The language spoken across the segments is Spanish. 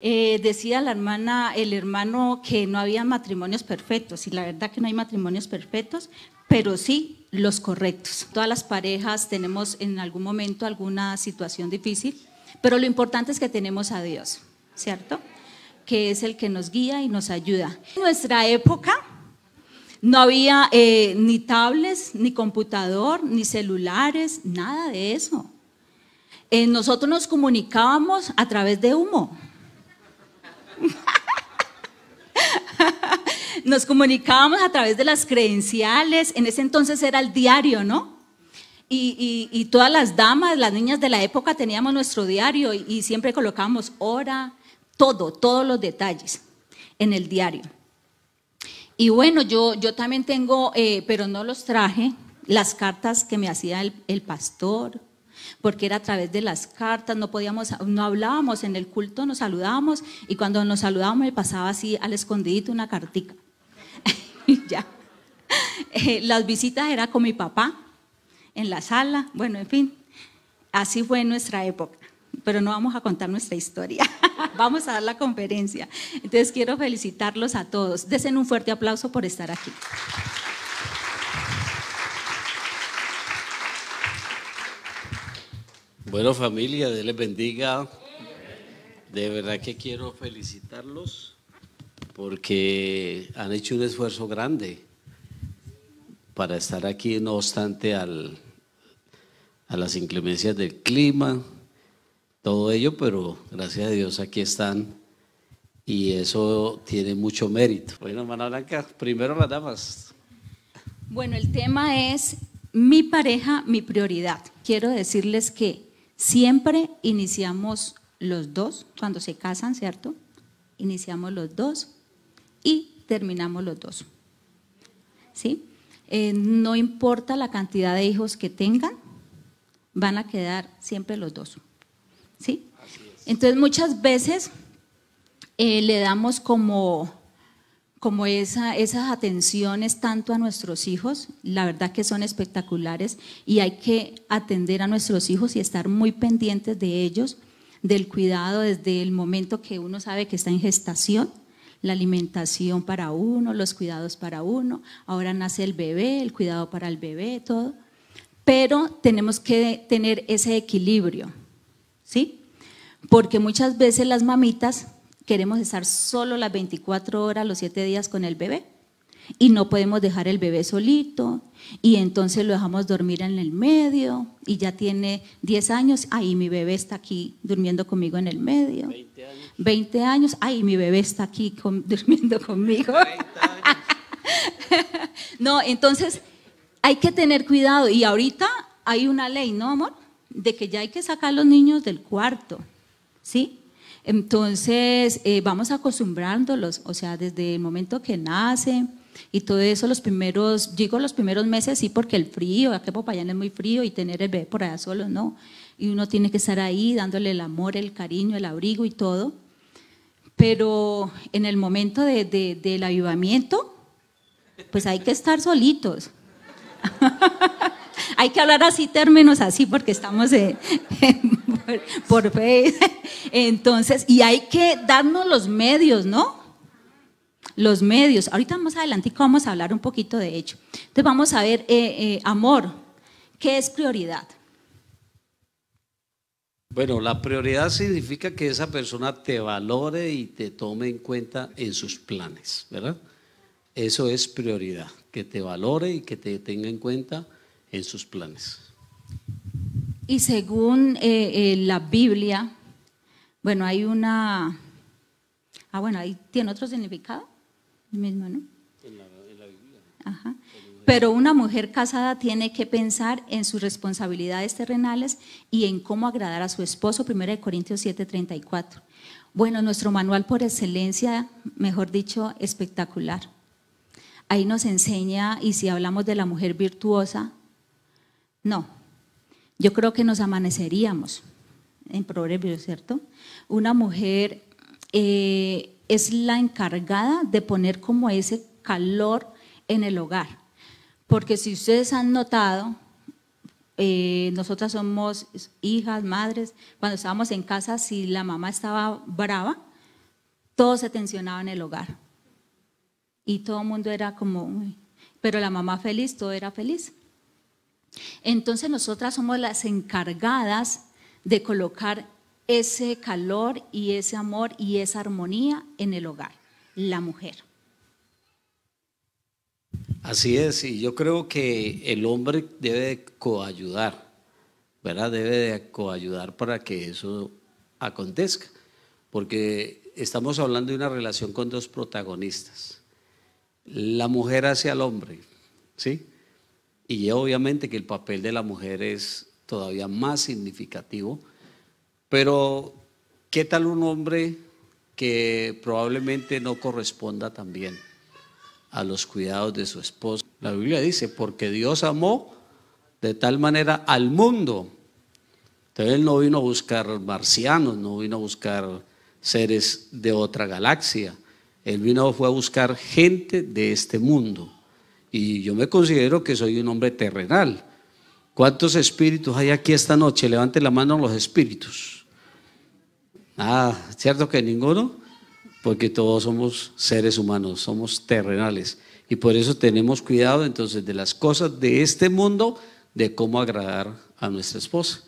Eh, decía la hermana, el hermano que no había matrimonios perfectos, y la verdad que no hay matrimonios perfectos, pero sí los correctos. Todas las parejas tenemos en algún momento alguna situación difícil, pero lo importante es que tenemos a Dios, ¿cierto? Que es el que nos guía y nos ayuda. En nuestra época no había eh, ni tablets, ni computador, ni celulares, nada de eso. Eh, nosotros nos comunicábamos a través de humo. Nos comunicábamos a través de las credenciales, en ese entonces era el diario, ¿no? Y, todas las damas, las niñas de la época teníamos nuestro diario y, siempre colocábamos hora, todo, todos los detalles en el diario. Y bueno, yo, yo también tengo, eh, pero no los traje, las cartas que me hacía el, el pastor, porque era a través de las cartas, no podíamos, no hablábamos en el culto, nos saludábamos y cuando nos saludábamos me pasaba así al escondidito una cartica. ya. Eh, las visitas era con mi papá en la sala, bueno, en fin, así fue en nuestra época pero no vamos a contar nuestra historia. vamos a dar la conferencia. Entonces quiero felicitarlos a todos. Desen un fuerte aplauso por estar aquí. Bueno familia, Dios les bendiga. De verdad que quiero felicitarlos porque han hecho un esfuerzo grande para estar aquí, no obstante al, a las inclemencias del clima, todo ello, pero gracias a Dios aquí están y eso tiene mucho mérito. Bueno, hermana Blanca, primero las damas. Bueno, el tema es mi pareja, mi prioridad. Quiero decirles que Siempre iniciamos los dos, cuando se casan, ¿cierto? Iniciamos los dos y terminamos los dos. ¿Sí? Eh, no importa la cantidad de hijos que tengan, van a quedar siempre los dos. ¿Sí? Entonces muchas veces eh, le damos como como esa, esas atenciones tanto a nuestros hijos, la verdad que son espectaculares y hay que atender a nuestros hijos y estar muy pendientes de ellos, del cuidado desde el momento que uno sabe que está en gestación, la alimentación para uno, los cuidados para uno, ahora nace el bebé, el cuidado para el bebé, todo. Pero tenemos que tener ese equilibrio, ¿sí? Porque muchas veces las mamitas queremos estar solo las 24 horas, los 7 días con el bebé. Y no podemos dejar el bebé solito y entonces lo dejamos dormir en el medio y ya tiene 10 años, ahí mi bebé está aquí durmiendo conmigo en el medio. 20 años. 20 años, ay, mi bebé está aquí durmiendo conmigo. no, entonces hay que tener cuidado y ahorita hay una ley, ¿no, amor? De que ya hay que sacar a los niños del cuarto, ¿sí? Entonces, eh, vamos acostumbrándolos, o sea, desde el momento que nace y todo eso, los primeros, digo los primeros meses, sí, porque el frío, aquí Popayán es muy frío y tener el bebé por allá solo, no. Y uno tiene que estar ahí dándole el amor, el cariño, el abrigo y todo. Pero en el momento de, del avivamiento, pues hay que estar solitos. hay que hablar así términos así porque estamos por, fe. Entonces, y hay que darnos los medios, ¿no? Los medios. Ahorita más adelante vamos a hablar un poquito de ello. Entonces vamos a ver, eh, eh, amor, ¿qué es prioridad? Bueno, la prioridad significa que esa persona te valore y te tome en cuenta en sus planes, ¿verdad? Eso es prioridad, que te valore y que te tenga en cuenta en sus planes. Y según eh, eh, la Biblia, bueno, hay una... Ah, bueno, ahí tiene otro significado, mismo, ¿no? En la, Biblia. Ajá. Pero una mujer casada tiene que pensar en sus responsabilidades terrenales y en cómo agradar a su esposo, 1 Corintios 7:34. Bueno, nuestro manual por excelencia, mejor dicho, espectacular. Ahí nos enseña, y si hablamos de la mujer virtuosa, no, yo creo que nos amaneceríamos en Proverbios, ¿cierto? Una mujer eh, es la encargada de poner como ese calor en el hogar. Porque si ustedes han notado, eh, nosotras somos hijas, madres, cuando estábamos en casa, si la mamá estaba brava, todo se tensionaba en el hogar. Y todo el mundo era como, pero la mamá feliz, todo era feliz. Entonces nosotras somos las encargadas de colocar ese calor y ese amor y esa armonía en el hogar, la mujer. Así es, y yo creo que el hombre debe coayudar, ¿verdad? Debe de coayudar para que eso acontezca, porque estamos hablando de una relación con dos protagonistas. La mujer hacia el hombre, ¿sí? Y obviamente que el papel de la mujer es todavía más significativo, pero ¿qué tal un hombre que probablemente no corresponda también a los cuidados de su esposa? La Biblia dice, porque Dios amó de tal manera al mundo. Entonces él no vino a buscar marcianos, no vino a buscar seres de otra galaxia. Él vino fue a buscar gente de este mundo. Y yo me considero que soy un hombre terrenal. ¿Cuántos espíritus hay aquí esta noche? Levanten la mano los espíritus. Ah, ¿cierto que ninguno? Porque todos somos seres humanos, somos terrenales. Y por eso tenemos cuidado entonces de las cosas de este mundo, de cómo agradar a nuestra esposa.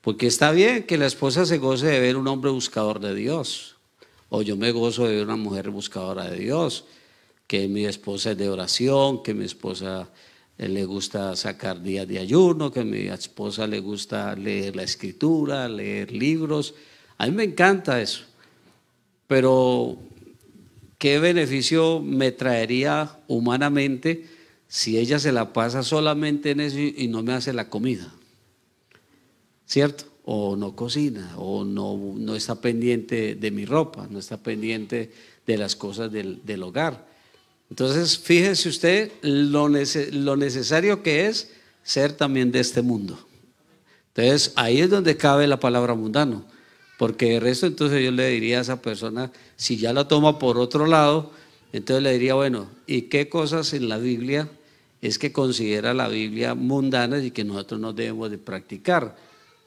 Porque está bien que la esposa se goce de ver un hombre buscador de Dios. O yo me gozo de ver una mujer buscadora de Dios que mi esposa es de oración, que mi esposa eh, le gusta sacar días de ayuno, que mi esposa le gusta leer la escritura, leer libros. A mí me encanta eso. Pero, ¿qué beneficio me traería humanamente si ella se la pasa solamente en eso y no me hace la comida? ¿Cierto? O no cocina, o no, no está pendiente de mi ropa, no está pendiente de las cosas del, del hogar. Entonces, fíjese usted lo, necesario que es ser también de este mundo. Entonces, ahí es donde cabe la palabra mundano. Porque el resto, entonces yo le diría a esa persona, si ya la toma por otro lado, entonces le diría, bueno, ¿y qué cosas en la Biblia es que considera la Biblia mundana y que nosotros no debemos de practicar?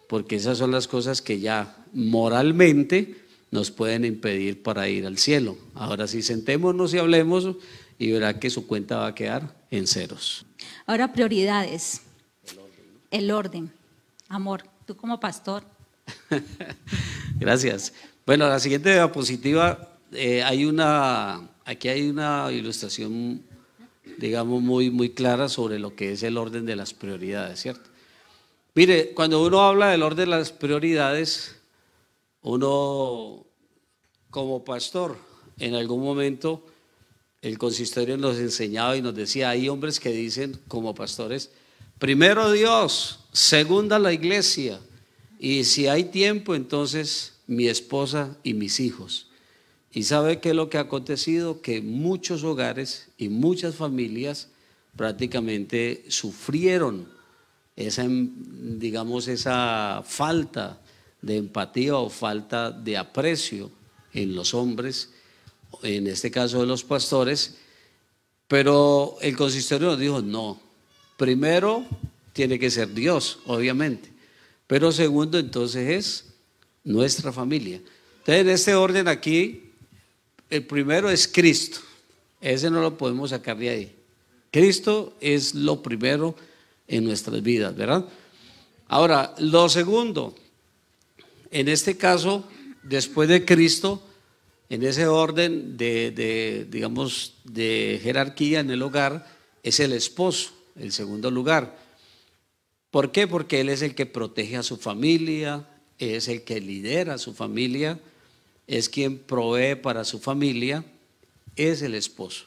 Porque esas son las cosas que ya moralmente nos pueden impedir para ir al cielo. Ahora, si sentémonos y hablemos, y verá que su cuenta va a quedar en ceros. Ahora, prioridades. El orden. Amor, tú como pastor. Gracias. Bueno, la siguiente diapositiva, eh, hay una, aquí hay una ilustración, digamos, muy, muy clara sobre lo que es el orden de las prioridades, ¿cierto? Mire, cuando uno habla del orden de las prioridades, uno como pastor en algún momento el consistorio nos enseñaba y nos decía, hay hombres que dicen como pastores, primero Dios, segunda la iglesia, y si hay tiempo, entonces mi esposa y mis hijos. Y sabe qué es lo que ha acontecido, que muchos hogares y muchas familias prácticamente sufrieron esa, digamos, esa falta de empatía o falta de aprecio en los hombres en este caso de los pastores, pero el consistorio nos dijo, no, primero tiene que ser Dios, obviamente, pero segundo entonces es nuestra familia. Entonces en este orden aquí, el primero es Cristo, ese no lo podemos sacar de ahí. Cristo es lo primero en nuestras vidas, ¿verdad? Ahora, lo segundo, en este caso, después de Cristo, en ese orden de, digamos, de jerarquía en el hogar, es el esposo, el segundo lugar. ¿Por qué? Porque él es el que protege a su familia, es el que lidera a su familia, es quien provee para su familia, es el esposo.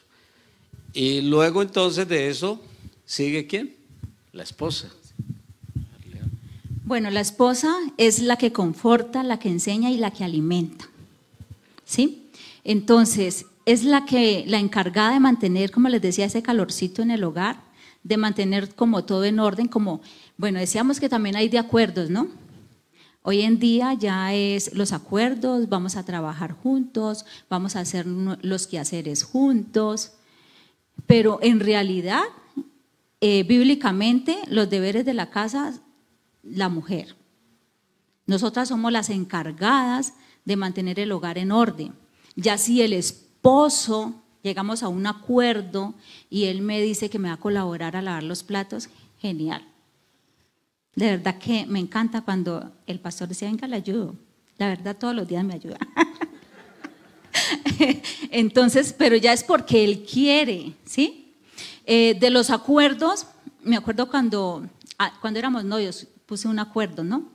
Y luego entonces de eso, ¿sigue quién? La esposa. Bueno, la esposa es la que conforta, la que enseña y la que alimenta. ¿Sí? Entonces, es la que la encargada de mantener, como les decía, ese calorcito en el hogar, de mantener como todo en orden, como, bueno, decíamos que también hay de acuerdos, ¿no? Hoy en día ya es los acuerdos, vamos a trabajar juntos, vamos a hacer los quehaceres juntos, pero en realidad, eh, bíblicamente, los deberes de la casa, la mujer. Nosotras somos las encargadas de mantener el hogar en orden. Ya si el esposo llegamos a un acuerdo y él me dice que me va a colaborar a lavar los platos, genial. De verdad que me encanta cuando el pastor decía, venga, le ayudo. La verdad, todos los días me ayuda. Entonces, pero ya es porque él quiere, ¿sí? Eh, de los acuerdos, me acuerdo cuando, ah, cuando éramos novios, puse un acuerdo, ¿no?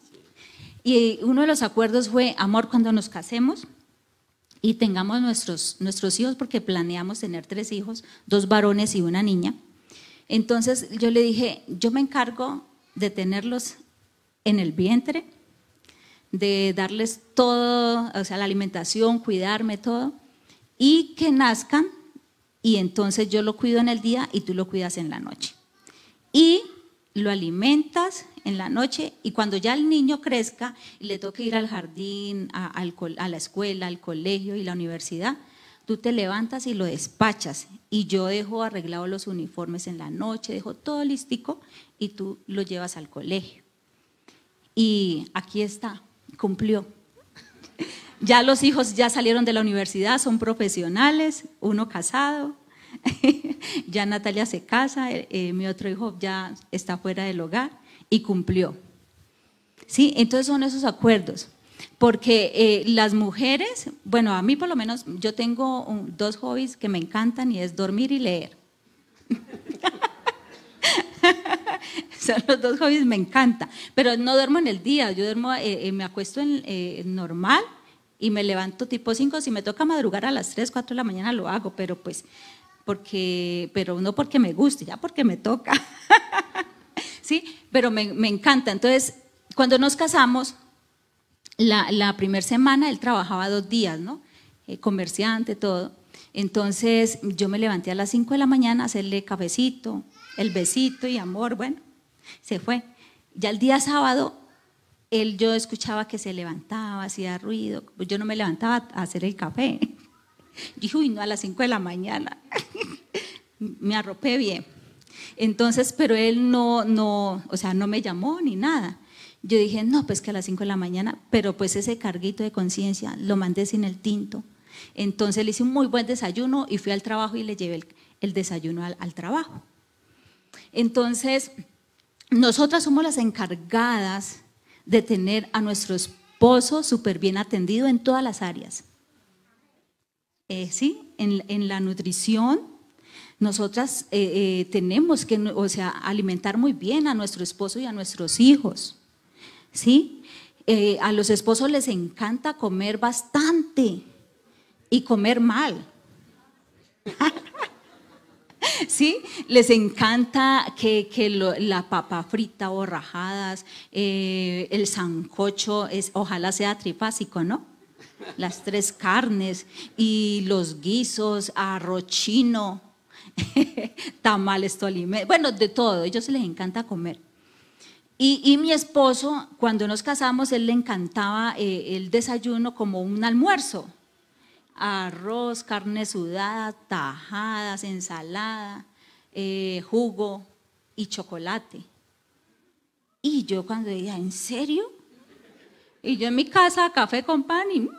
Y uno de los acuerdos fue, amor, cuando nos casemos y tengamos nuestros, nuestros hijos, porque planeamos tener tres hijos, dos varones y una niña. Entonces yo le dije, yo me encargo de tenerlos en el vientre, de darles todo, o sea, la alimentación, cuidarme, todo, y que nazcan, y entonces yo lo cuido en el día y tú lo cuidas en la noche. Y lo alimentas en la noche y cuando ya el niño crezca y le toque ir al jardín, a, la escuela, al colegio y la universidad, tú te levantas y lo despachas y yo dejo arreglado los uniformes en la noche, dejo todo listico y tú lo llevas al colegio. Y aquí está, cumplió. Ya los hijos ya salieron de la universidad, son profesionales, uno casado, ya Natalia se casa, eh, eh, mi otro hijo ya está fuera del hogar y cumplió. ¿Sí? Entonces son esos acuerdos. Porque eh, las mujeres, bueno, a mí por lo menos, yo tengo dos hobbies que me encantan y es dormir y leer. Son los dos hobbies, me encanta. Pero no duermo en el día, yo duermo, eh, eh, me acuesto en normal y me levanto tipo 5. Si me toca madrugar a las 3, 4 de la mañana lo hago, pero pues, porque, pero no porque me guste, ya porque me toca. ¿Sí? Pero me, encanta. Entonces, cuando nos casamos, la, primera semana él trabajaba dos días, ¿no? Eh, comerciante, todo. Entonces yo me levanté a las 5 de la mañana a hacerle cafecito, el besito y amor, bueno, se fue. Ya el día sábado, él yo escuchaba que se levantaba, hacía ruido, pues yo no me levantaba a hacer el café. Dije, uy, no, a las 5 de la mañana. me arropé bien. Entonces, pero él no, no, o sea, no me llamó ni nada. Yo dije, no, pues que a las 5 de la mañana, pero pues ese carguito de conciencia lo mandé sin el tinto. Entonces le hice un muy buen desayuno y fui al trabajo y le llevé el, desayuno al, trabajo. Entonces, nosotras somos las encargadas de tener a nuestro esposo súper bien atendido en todas las áreas. Eh, sí, en, la nutrición, nosotras eh, eh, tenemos que, o sea, alimentar muy bien a nuestro esposo y a nuestros hijos. ¿sí? Eh, a los esposos les encanta comer bastante y comer mal. ¿Sí? Les encanta que, la papa frita o rajadas, el sancocho, es, ojalá sea trifásico, ¿no? Las tres carnes y los guisos, arroz chino, tamales, tolime, bueno, de todo, a ellos les encanta comer. Y, mi esposo, cuando nos casamos, él le encantaba eh, el desayuno como un almuerzo. Arroz, carne sudada, tajadas, ensalada, eh, jugo y chocolate. Y yo cuando dije, ¿en serio? Y yo en mi casa, café con pan y...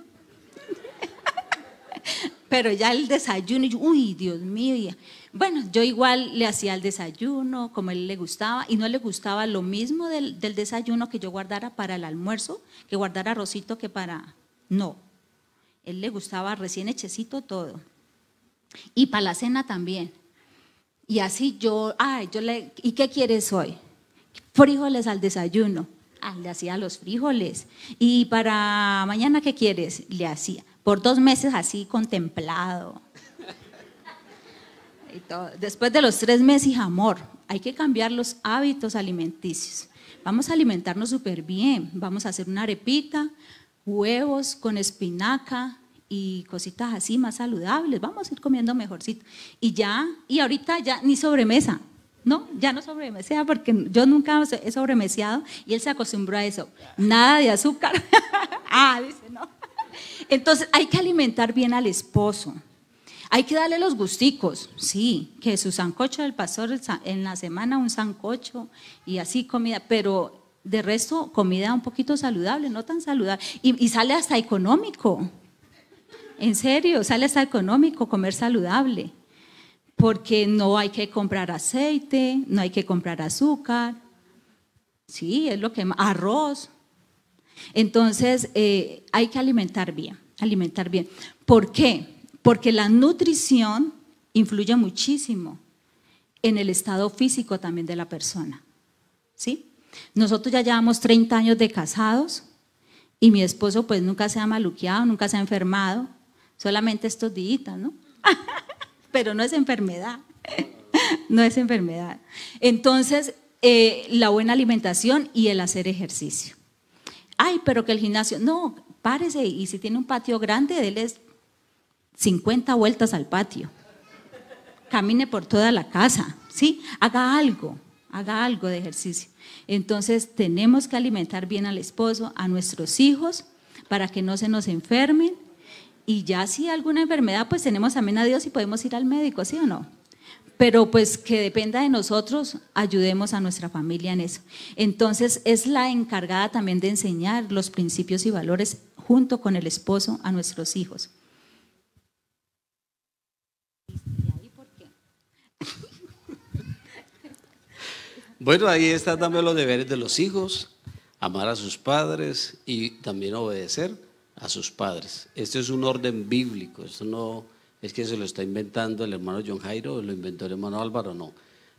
Pero ya el desayuno, yo, uy, Dios mío, bueno, yo igual le hacía el desayuno como a él le gustaba y no le gustaba lo mismo del, desayuno que yo guardara para el almuerzo, que guardara arrocito que para... No, él le gustaba recién hechecito todo. Y para la cena también. Y así yo, ay, yo le, ¿y qué quieres hoy? Frijoles al desayuno. Ah, le hacía los frijoles. ¿Y para mañana qué quieres? Le hacía. Por dos meses así contemplado Después de los tres meses, amor, hay que cambiar los hábitos alimenticios. Vamos a alimentarnos súper bien. Vamos a hacer una arepita, huevos con espinaca y cositas así más saludables. Vamos a ir comiendo mejorcito. Y ya, y ahorita ya ni sobremesa. No, ya no sobremesea porque yo nunca he sobremeseado y él se acostumbró a eso. Nada de azúcar. ah, dice, no. Entonces hay que alimentar bien al esposo. Hay que darle los gusticos, sí, que su sancocho del pastor en la semana un sancocho y así comida, pero de resto comida un poquito saludable, no tan saludable, y, sale hasta económico. en serio, sale hasta económico comer saludable, porque no hay que comprar aceite, no hay que comprar azúcar, sí, es lo que más, arroz. Entonces, eh, hay que alimentar bien, alimentar bien. ¿Por qué? Porque la nutrición influye muchísimo en el estado físico también de la persona, ¿sí? Nosotros ya llevamos 30 años de casados y mi esposo pues nunca se ha maluqueado, nunca se ha enfermado, solamente estos días, ¿no? Pero no es enfermedad, no es enfermedad. Entonces, eh, la buena alimentación y el hacer ejercicio. Ay, pero que el gimnasio, no, párese y si tiene un patio grande, déle 50 vueltas al patio. Camine por toda la casa, ¿sí? Haga algo, haga algo de ejercicio. Entonces tenemos que alimentar bien al esposo, a nuestros hijos, para que no se nos enfermen. Y ya si alguna enfermedad, pues tenemos también a Dios y podemos ir al médico, ¿sí o no? Pero pues que dependa de nosotros, ayudemos a nuestra familia en eso. Entonces es la encargada también de enseñar los principios y valores junto con el esposo a nuestros hijos. Bueno, ahí están también los deberes de los hijos, amar a sus padres y también obedecer a sus padres. Este es un orden bíblico, esto no es que se lo está inventando el hermano John Jairo o lo inventó el hermano Álvaro, no.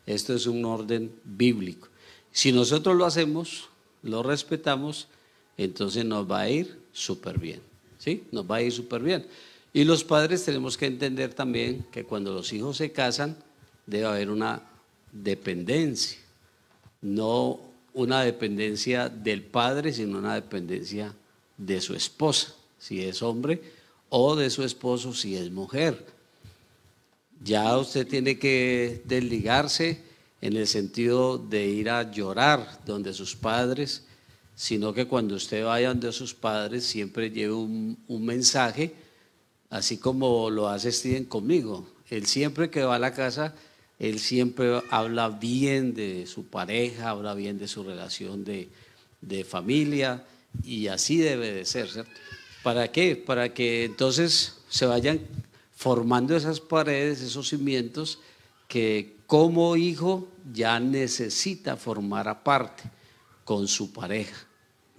Esto es un orden bíblico. Si nosotros lo hacemos, lo respetamos, entonces nos va a ir súper bien, ¿sí? Nos va a ir súper bien. Y los padres tenemos que entender también que cuando los hijos se casan, debe haber una dependencia no una dependencia del padre, sino una dependencia de su esposa, si es hombre, o de su esposo, si es mujer. Ya usted tiene que desligarse en el sentido de ir a llorar donde sus padres, sino que cuando usted vaya donde sus padres siempre lleve un, mensaje, así como lo hace Steven conmigo. Él siempre que va a la casa él siempre habla bien de su pareja, habla bien de su relación de, familia y así debe de ser, ¿cierto? ¿Para qué? Para que entonces se vayan formando esas paredes, esos cimientos que como hijo ya necesita formar aparte con su pareja,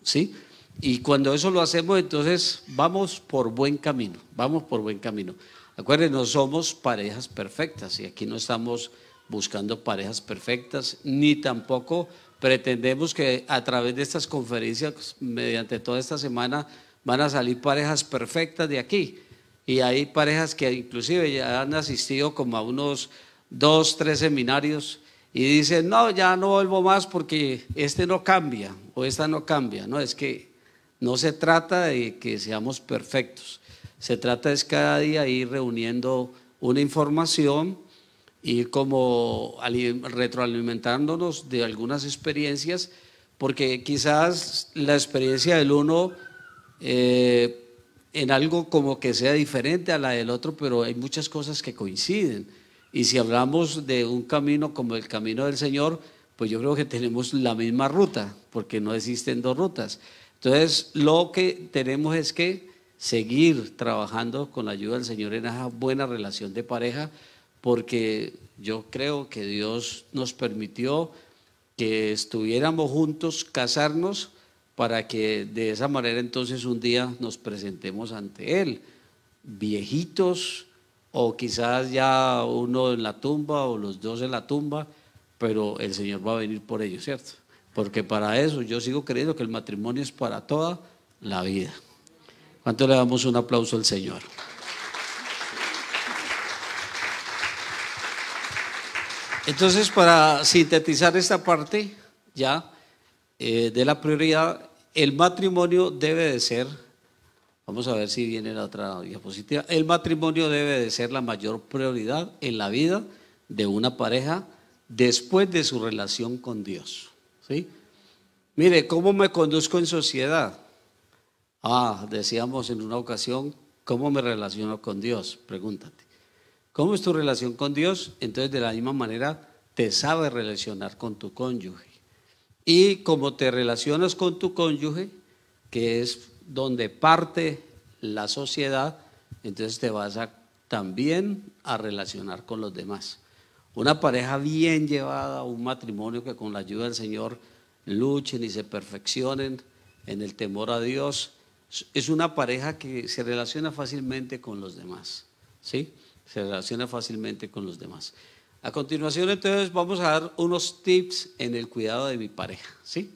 ¿sí? Y cuando eso lo hacemos, entonces vamos por buen camino, vamos por buen camino. Acuérdense, no somos parejas perfectas y aquí no estamos buscando parejas perfectas, ni tampoco pretendemos que a través de estas conferencias, mediante toda esta semana, van a salir parejas perfectas de aquí. Y hay parejas que inclusive ya han asistido como a unos dos, tres seminarios y dicen, no, ya no vuelvo más porque este no cambia o esta no cambia. No, es que no se trata de que seamos perfectos. Se trata es cada día ir reuniendo una información, ir como retroalimentándonos de algunas experiencias, porque quizás la experiencia del uno eh, en algo como que sea diferente a la del otro, pero hay muchas cosas que coinciden. Y si hablamos de un camino como el camino del Señor, pues yo creo que tenemos la misma ruta, porque no existen dos rutas. Entonces, lo que tenemos es que seguir trabajando con la ayuda del Señor en esa buena relación de pareja, porque yo creo que Dios nos permitió que estuviéramos juntos, casarnos, para que de esa manera entonces un día nos presentemos ante Él, viejitos o quizás ya uno en la tumba o los dos en la tumba, pero el Señor va a venir por ellos, ¿cierto? Porque para eso yo sigo creyendo que el matrimonio es para toda la vida. ¿Cuánto le damos un aplauso al Señor? Entonces, para sintetizar esta parte ya eh, de la prioridad, el matrimonio debe de ser, vamos a ver si viene la otra diapositiva, el matrimonio debe de ser la mayor prioridad en la vida de una pareja después de su relación con Dios. ¿sí? Mire, ¿cómo me conduzco en sociedad? Ah, decíamos en una ocasión, ¿cómo me relaciono con Dios? Pregúntate. ¿Cómo es tu relación con Dios? Entonces de la misma manera te sabes relacionar con tu cónyuge. Y como te relacionas con tu cónyuge, que es donde parte la sociedad, entonces te vas a, también a relacionar con los demás. Una pareja bien llevada, un matrimonio que con la ayuda del Señor luchen y se perfeccionen en el temor a Dios, es una pareja que se relaciona fácilmente con los demás. ¿Sí? Se relaciona fácilmente con los demás. A continuación, entonces, vamos a dar unos tips en el cuidado de mi pareja. ¿Sí?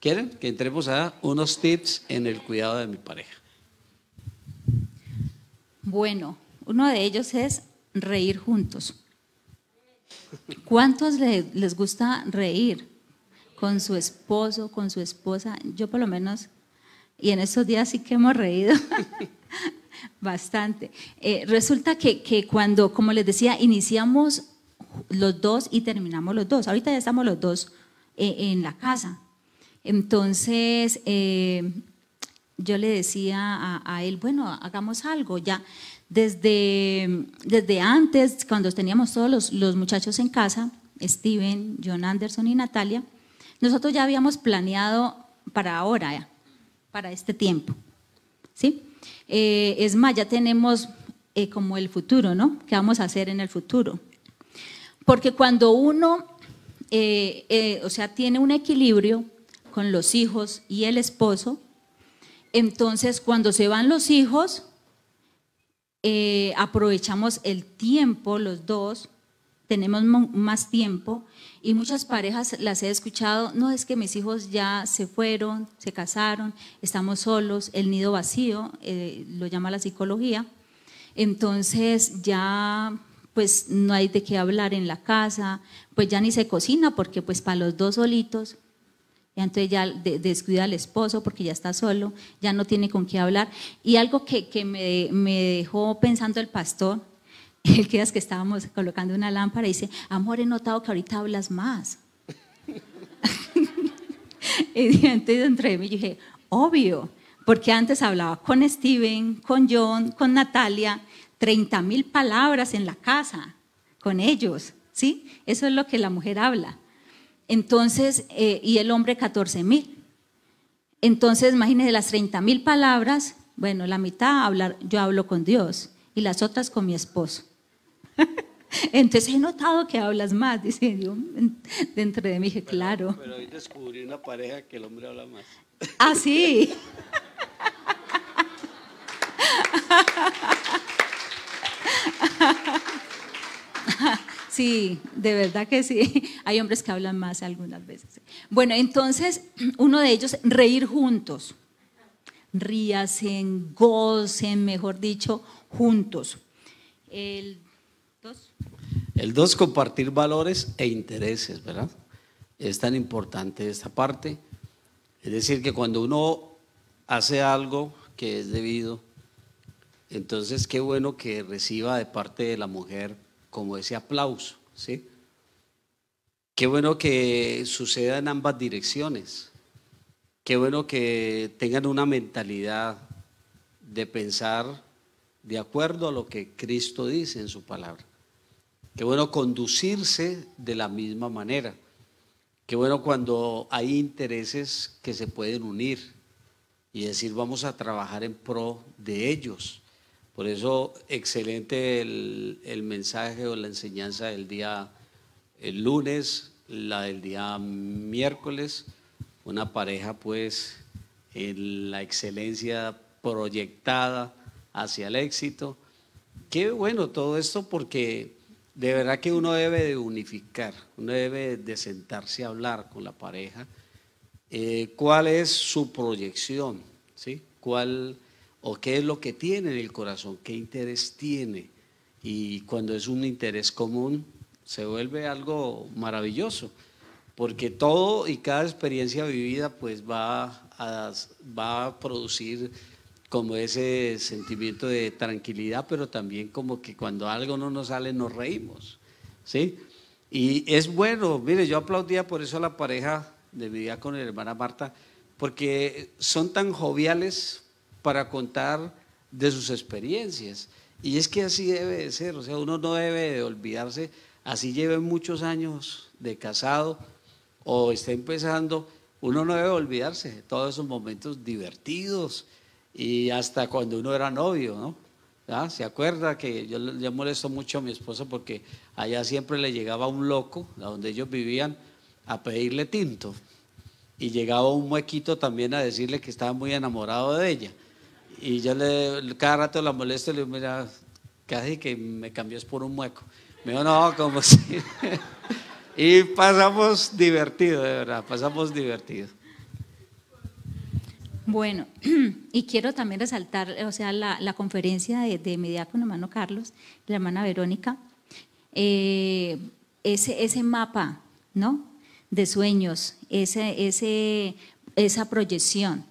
¿Quieren que entremos a unos tips en el cuidado de mi pareja? Bueno, uno de ellos es reír juntos. ¿Cuántos les gusta reír con su esposo, con su esposa? Yo por lo menos, y en estos días sí que hemos reído bastante. Eh, resulta que, cuando, como les decía, iniciamos los dos y terminamos los dos. Ahorita ya estamos los dos eh, en la casa. Entonces, eh, yo le decía a, él, bueno, hagamos algo ya. Desde, desde antes, cuando teníamos todos los, muchachos en casa, Steven, John Anderson y Natalia, nosotros ya habíamos planeado para ahora, para este tiempo. ¿sí? Eh, es más, ya tenemos eh, como el futuro, ¿no? ¿Qué vamos a hacer en el futuro? Porque cuando uno, eh, o sea, tiene un equilibrio con los hijos y el esposo, entonces cuando se van los hijos, aprovechamos el tiempo los dos, tenemos más tiempo y muchas parejas las he escuchado, no es que mis hijos ya se fueron, se casaron, estamos solos, el nido vacío, eh, lo llama la psicología, entonces ya pues no hay de qué hablar en la casa, pues ya ni se cocina porque pues para los dos solitos, y entonces ya descuida al esposo porque ya está solo, ya no tiene con qué hablar. Y algo que, que me, me dejó pensando el pastor, el que que estábamos colocando una lámpara dice, amor, he notado que ahorita hablas más. y entonces entre mí dije, obvio, porque antes hablaba con Steven, con John, con Natalia, 30 mil palabras en la casa, con ellos, ¿sí? Eso es lo que la mujer habla. Entonces, eh, y el hombre 14 mil. Entonces, imagínense las 30 mil palabras, bueno, la mitad hablar, yo hablo con Dios y las otras con mi esposo. Entonces he notado que hablas más, dice yo, dentro de mí, dije, claro. Pero hoy descubrí una pareja que el hombre habla más. Ah, sí. Sí, de verdad que sí. Hay hombres que hablan más algunas veces. Bueno, entonces, uno de ellos, reír juntos. Ríasen, gocen, mejor dicho, juntos. El el dos, compartir valores e intereses, ¿verdad? Es tan importante esta parte. Es decir, que cuando uno hace algo que es debido, entonces qué bueno que reciba de parte de la mujer como ese aplauso, ¿sí? Qué bueno que suceda en ambas direcciones. Qué bueno que tengan una mentalidad de pensar de acuerdo a lo que Cristo dice en su palabra. Qué bueno conducirse de la misma manera. Qué bueno cuando hay intereses que se pueden unir y decir vamos a trabajar en pro de ellos. Por eso excelente el, mensaje o la enseñanza del día el lunes, la del día miércoles, una pareja pues en la excelencia proyectada hacia el éxito. Qué bueno todo esto porque de verdad que uno debe de unificar, uno debe de sentarse a hablar con la pareja. Eh, ¿Cuál es su proyección? ¿Sí? ¿Cuál o qué es lo que tiene en el corazón? ¿Qué interés tiene? Y cuando es un interés común, se vuelve algo maravilloso, porque todo y cada experiencia vivida pues va va a producir como ese sentimiento de tranquilidad, pero también como que cuando algo no nos sale nos reímos, ¿sí? Y es bueno, mire, yo aplaudía por eso a la pareja de mi vida con la hermana Marta, porque son tan joviales para contar de sus experiencias. Y es que así debe de ser, o sea, uno no debe de olvidarse, así lleve muchos años de casado o esté empezando, uno no debe olvidarse de todos esos momentos divertidos, y hasta cuando uno era novio, ¿no? ¿Ah? ¿Se acuerda que yo, le molesto mucho a mi esposa porque allá siempre le llegaba un loco, donde ellos vivían, a pedirle tinto? Y llegaba un muequito también a decirle que estaba muy enamorado de ella. Y yo le, cada rato la molesto y le digo, mira, casi que me cambias por un mueco. Me dijo, no, como si. y pasamos divertido, de verdad, pasamos divertido. Bueno, y quiero también resaltar, o sea, la, conferencia de, de mi hermano Carlos, la hermana Verónica, eh, ese, ese mapa, ¿no? De sueños, ese, ese, esa proyección,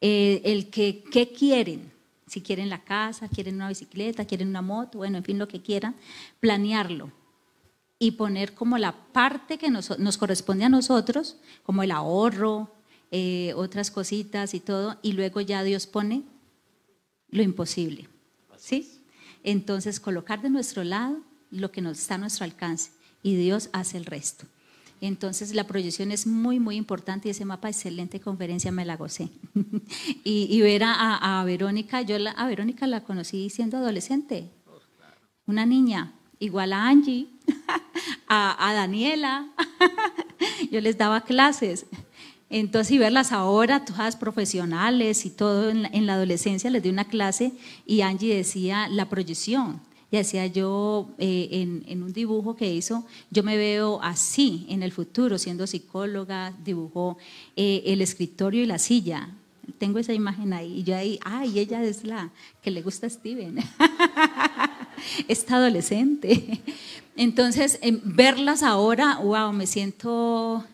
eh, el que, ¿qué quieren? Si quieren la casa, quieren una bicicleta, quieren una moto, bueno, en fin, lo que quieran, planearlo y poner como la parte que nos, nos corresponde a nosotros, como el ahorro, eh, otras cositas y todo, y luego ya Dios pone lo imposible. ¿Sí? Entonces, colocar de nuestro lado lo que nos está a nuestro alcance y Dios hace el resto. Entonces, la proyección es muy, muy importante y ese mapa, excelente conferencia, me la gocé. y, ver a, Verónica, yo a Verónica la conocí siendo adolescente, una niña, igual a Angie, a, a Daniela, yo les daba clases. Entonces, y verlas ahora, todas profesionales y todo, en la, adolescencia les di una clase y Angie decía la proyección. Y decía yo eh, en, un dibujo que hizo, yo me veo así en el futuro, siendo psicóloga, dibujó eh, el escritorio y la silla. Tengo esa imagen ahí. Y yo ahí, ay, ella es la que le gusta a Steven. Esta adolescente. Entonces, verlas ahora, wow, me siento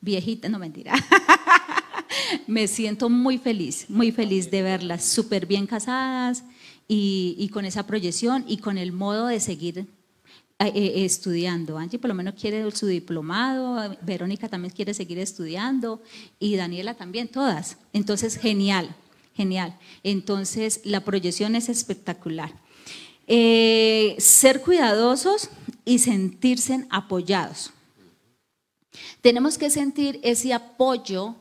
viejita, no mentira. me siento muy feliz, muy feliz de verlas súper bien casadas y, con esa proyección y con el modo de seguir eh, eh, estudiando. Angie por lo menos quiere su diplomado, Verónica también quiere seguir estudiando y Daniela también, todas. Entonces, genial, genial. Entonces, la proyección es espectacular. Eh, ser cuidadosos y sentirse apoyados. Tenemos que sentir ese apoyo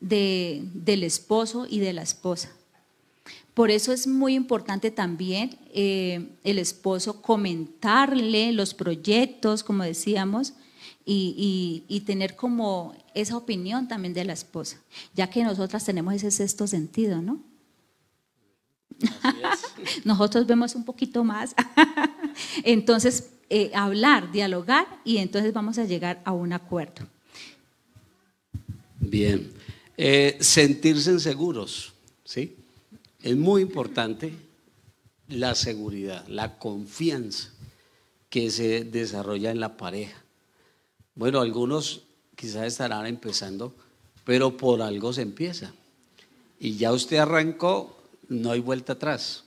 del esposo y de la esposa. Por eso es muy importante también eh, el esposo comentarle los proyectos, como decíamos, y, tener como esa opinión también de la esposa, ya que nosotras tenemos ese sexto sentido, ¿no? Nosotros vemos un poquito más. entonces, eh, hablar, dialogar y entonces vamos a llegar a un acuerdo. Bien, eh, sentirse seguros, ¿sí? Es muy importante la seguridad, la confianza que se desarrolla en la pareja. Bueno, algunos quizás estarán empezando, pero por algo se empieza. Y ya usted arrancó, no hay vuelta atrás.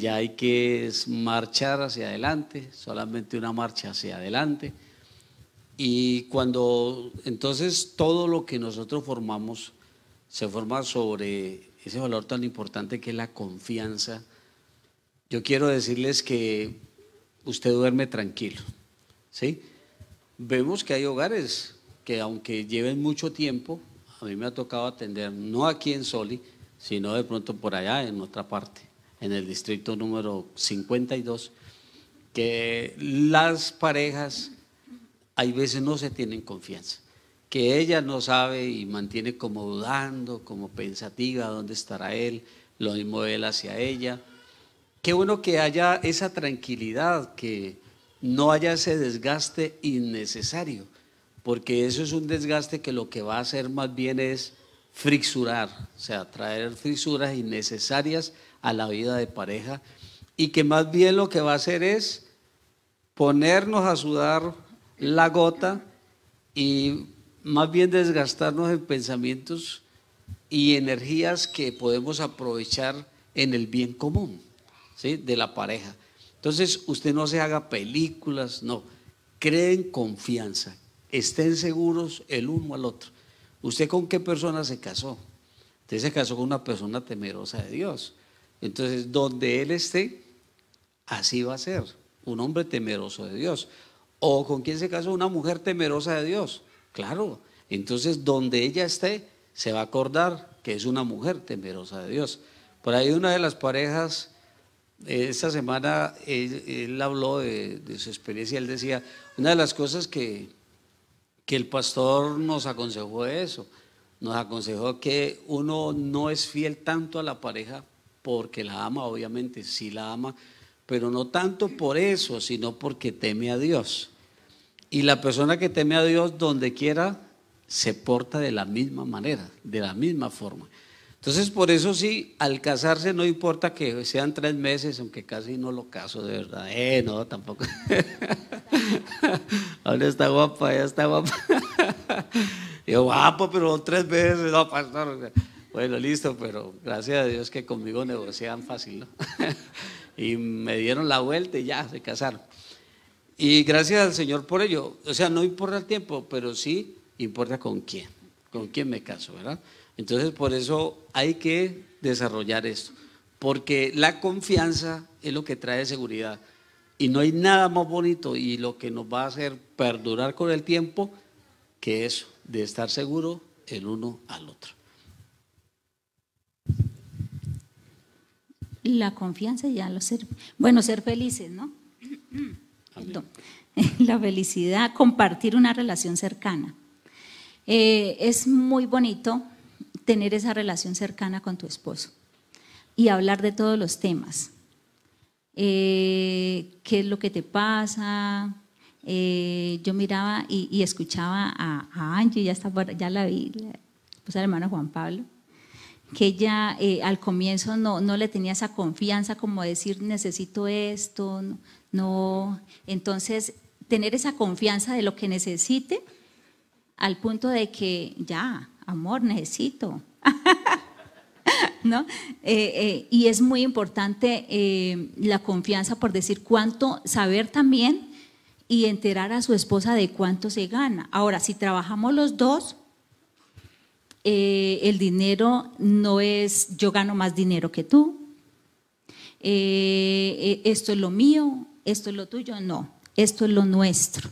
Ya hay que marchar hacia adelante, solamente una marcha hacia adelante y cuando entonces todo lo que nosotros formamos se forma sobre ese valor tan importante que es la confianza, yo quiero decirles que usted duerme tranquilo. ¿sí? Vemos que hay hogares que aunque lleven mucho tiempo, a mí me ha tocado atender, no aquí en Soli, sino de pronto por allá en otra parte, en el distrito número 52, que las parejas hay veces no se tienen confianza, que ella no sabe y mantiene como dudando, como pensativa, dónde estará él, lo mismo él hacia ella. Qué bueno que haya esa tranquilidad, que no haya ese desgaste innecesario, porque eso es un desgaste que lo que va a hacer más bien es frisurar, o sea, traer frisuras innecesarias a la vida de pareja y que más bien lo que va a hacer es ponernos a sudar la gota y más bien desgastarnos en pensamientos y energías que podemos aprovechar en el bien común ¿sí? de la pareja. Entonces, usted no se haga películas, no, creen confianza, estén seguros el uno al otro. ¿Usted con qué persona se casó? Usted se casó con una persona temerosa de Dios. Entonces, donde Él esté, así va a ser, un hombre temeroso de Dios. ¿O con quién se casó? Una mujer temerosa de Dios. Claro, entonces donde ella esté, se va a acordar que es una mujer temerosa de Dios. Por ahí una de las parejas esta semana él, habló de, su experiencia, él decía, una de las cosas que, que el pastor nos aconsejó es eso, nos aconsejó que uno no es fiel tanto a la pareja porque la ama, obviamente, sí la ama, pero no tanto por eso, sino porque teme a Dios. Y la persona que teme a Dios, donde quiera, se porta de la misma manera, de la misma forma. Entonces, por eso sí, al casarse no importa que sean tres meses, aunque casi no lo caso de verdad. Eh, no, tampoco. Ahora está guapa, ya está guapa. Yo, guapo, pero tres meses, no, pastor. Bueno, listo, pero gracias a Dios que conmigo negocian fácil, ¿no? y me dieron la vuelta y ya, se casaron. Y gracias al Señor por ello. O sea, no importa el tiempo, pero sí importa con quién, con quién me caso, ¿verdad? Entonces, por eso hay que desarrollar esto, porque la confianza es lo que trae seguridad. Y no hay nada más bonito y lo que nos va a hacer perdurar con el tiempo que eso, de estar seguro el uno al otro. La confianza ya lo ser, bueno, ser felices, ¿no? La felicidad, compartir una relación cercana. Eh, es muy bonito tener esa relación cercana con tu esposo y hablar de todos los temas. Eh, ¿Qué es lo que te pasa? Eh, yo miraba y, escuchaba a, Angie, ya, está, ya la vi, pues al hermano Juan Pablo, que ella eh, al comienzo no, no, le tenía esa confianza como decir necesito esto, no, entonces tener esa confianza de lo que necesite al punto de que ya, amor, necesito. ¿No? Eh, eh, y es muy importante la confianza por decir cuánto, saber también y enterar a su esposa de cuánto se gana. Ahora, si trabajamos los dos, el dinero no es yo gano más dinero que tú, esto es lo mío, esto es lo tuyo, no, esto es lo nuestro.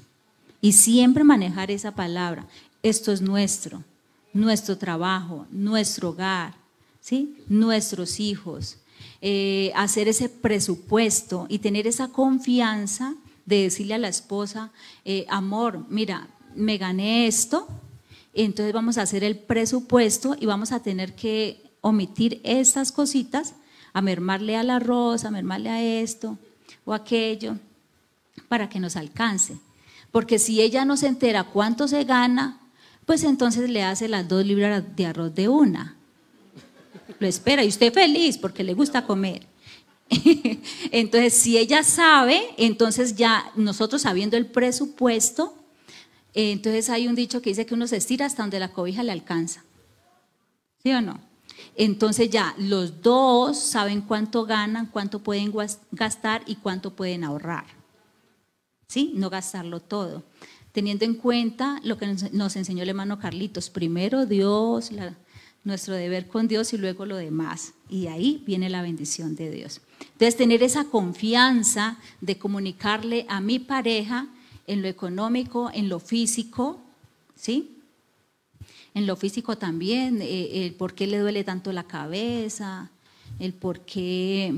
Y siempre manejar esa palabra, esto es nuestro nuestro trabajo, nuestro hogar, ¿sí? nuestros hijos, eh, hacer ese presupuesto y tener esa confianza de decirle a la esposa, eh, amor, mira, me gané esto, entonces vamos a hacer el presupuesto y vamos a tener que omitir estas cositas, a mermarle al arroz, a mermarle a esto o aquello, para que nos alcance. Porque si ella no se entera cuánto se gana, pues entonces le hace las dos libras de arroz de una. Lo espera y usted feliz porque le gusta comer. entonces, si ella sabe, entonces ya nosotros sabiendo el presupuesto, entonces hay un dicho que dice que uno se estira hasta donde la cobija le alcanza. ¿Sí o no? Entonces ya los dos saben cuánto ganan, cuánto pueden gastar y cuánto pueden ahorrar. ¿Sí? No gastarlo todo teniendo en cuenta lo que nos enseñó el hermano Carlitos, primero Dios, nuestro deber con Dios y luego lo demás. Y ahí viene la bendición de Dios. Entonces, tener esa confianza de comunicarle a mi pareja en lo económico, en lo físico, ¿sí? En lo físico también, eh, el por qué le duele tanto la cabeza, el por qué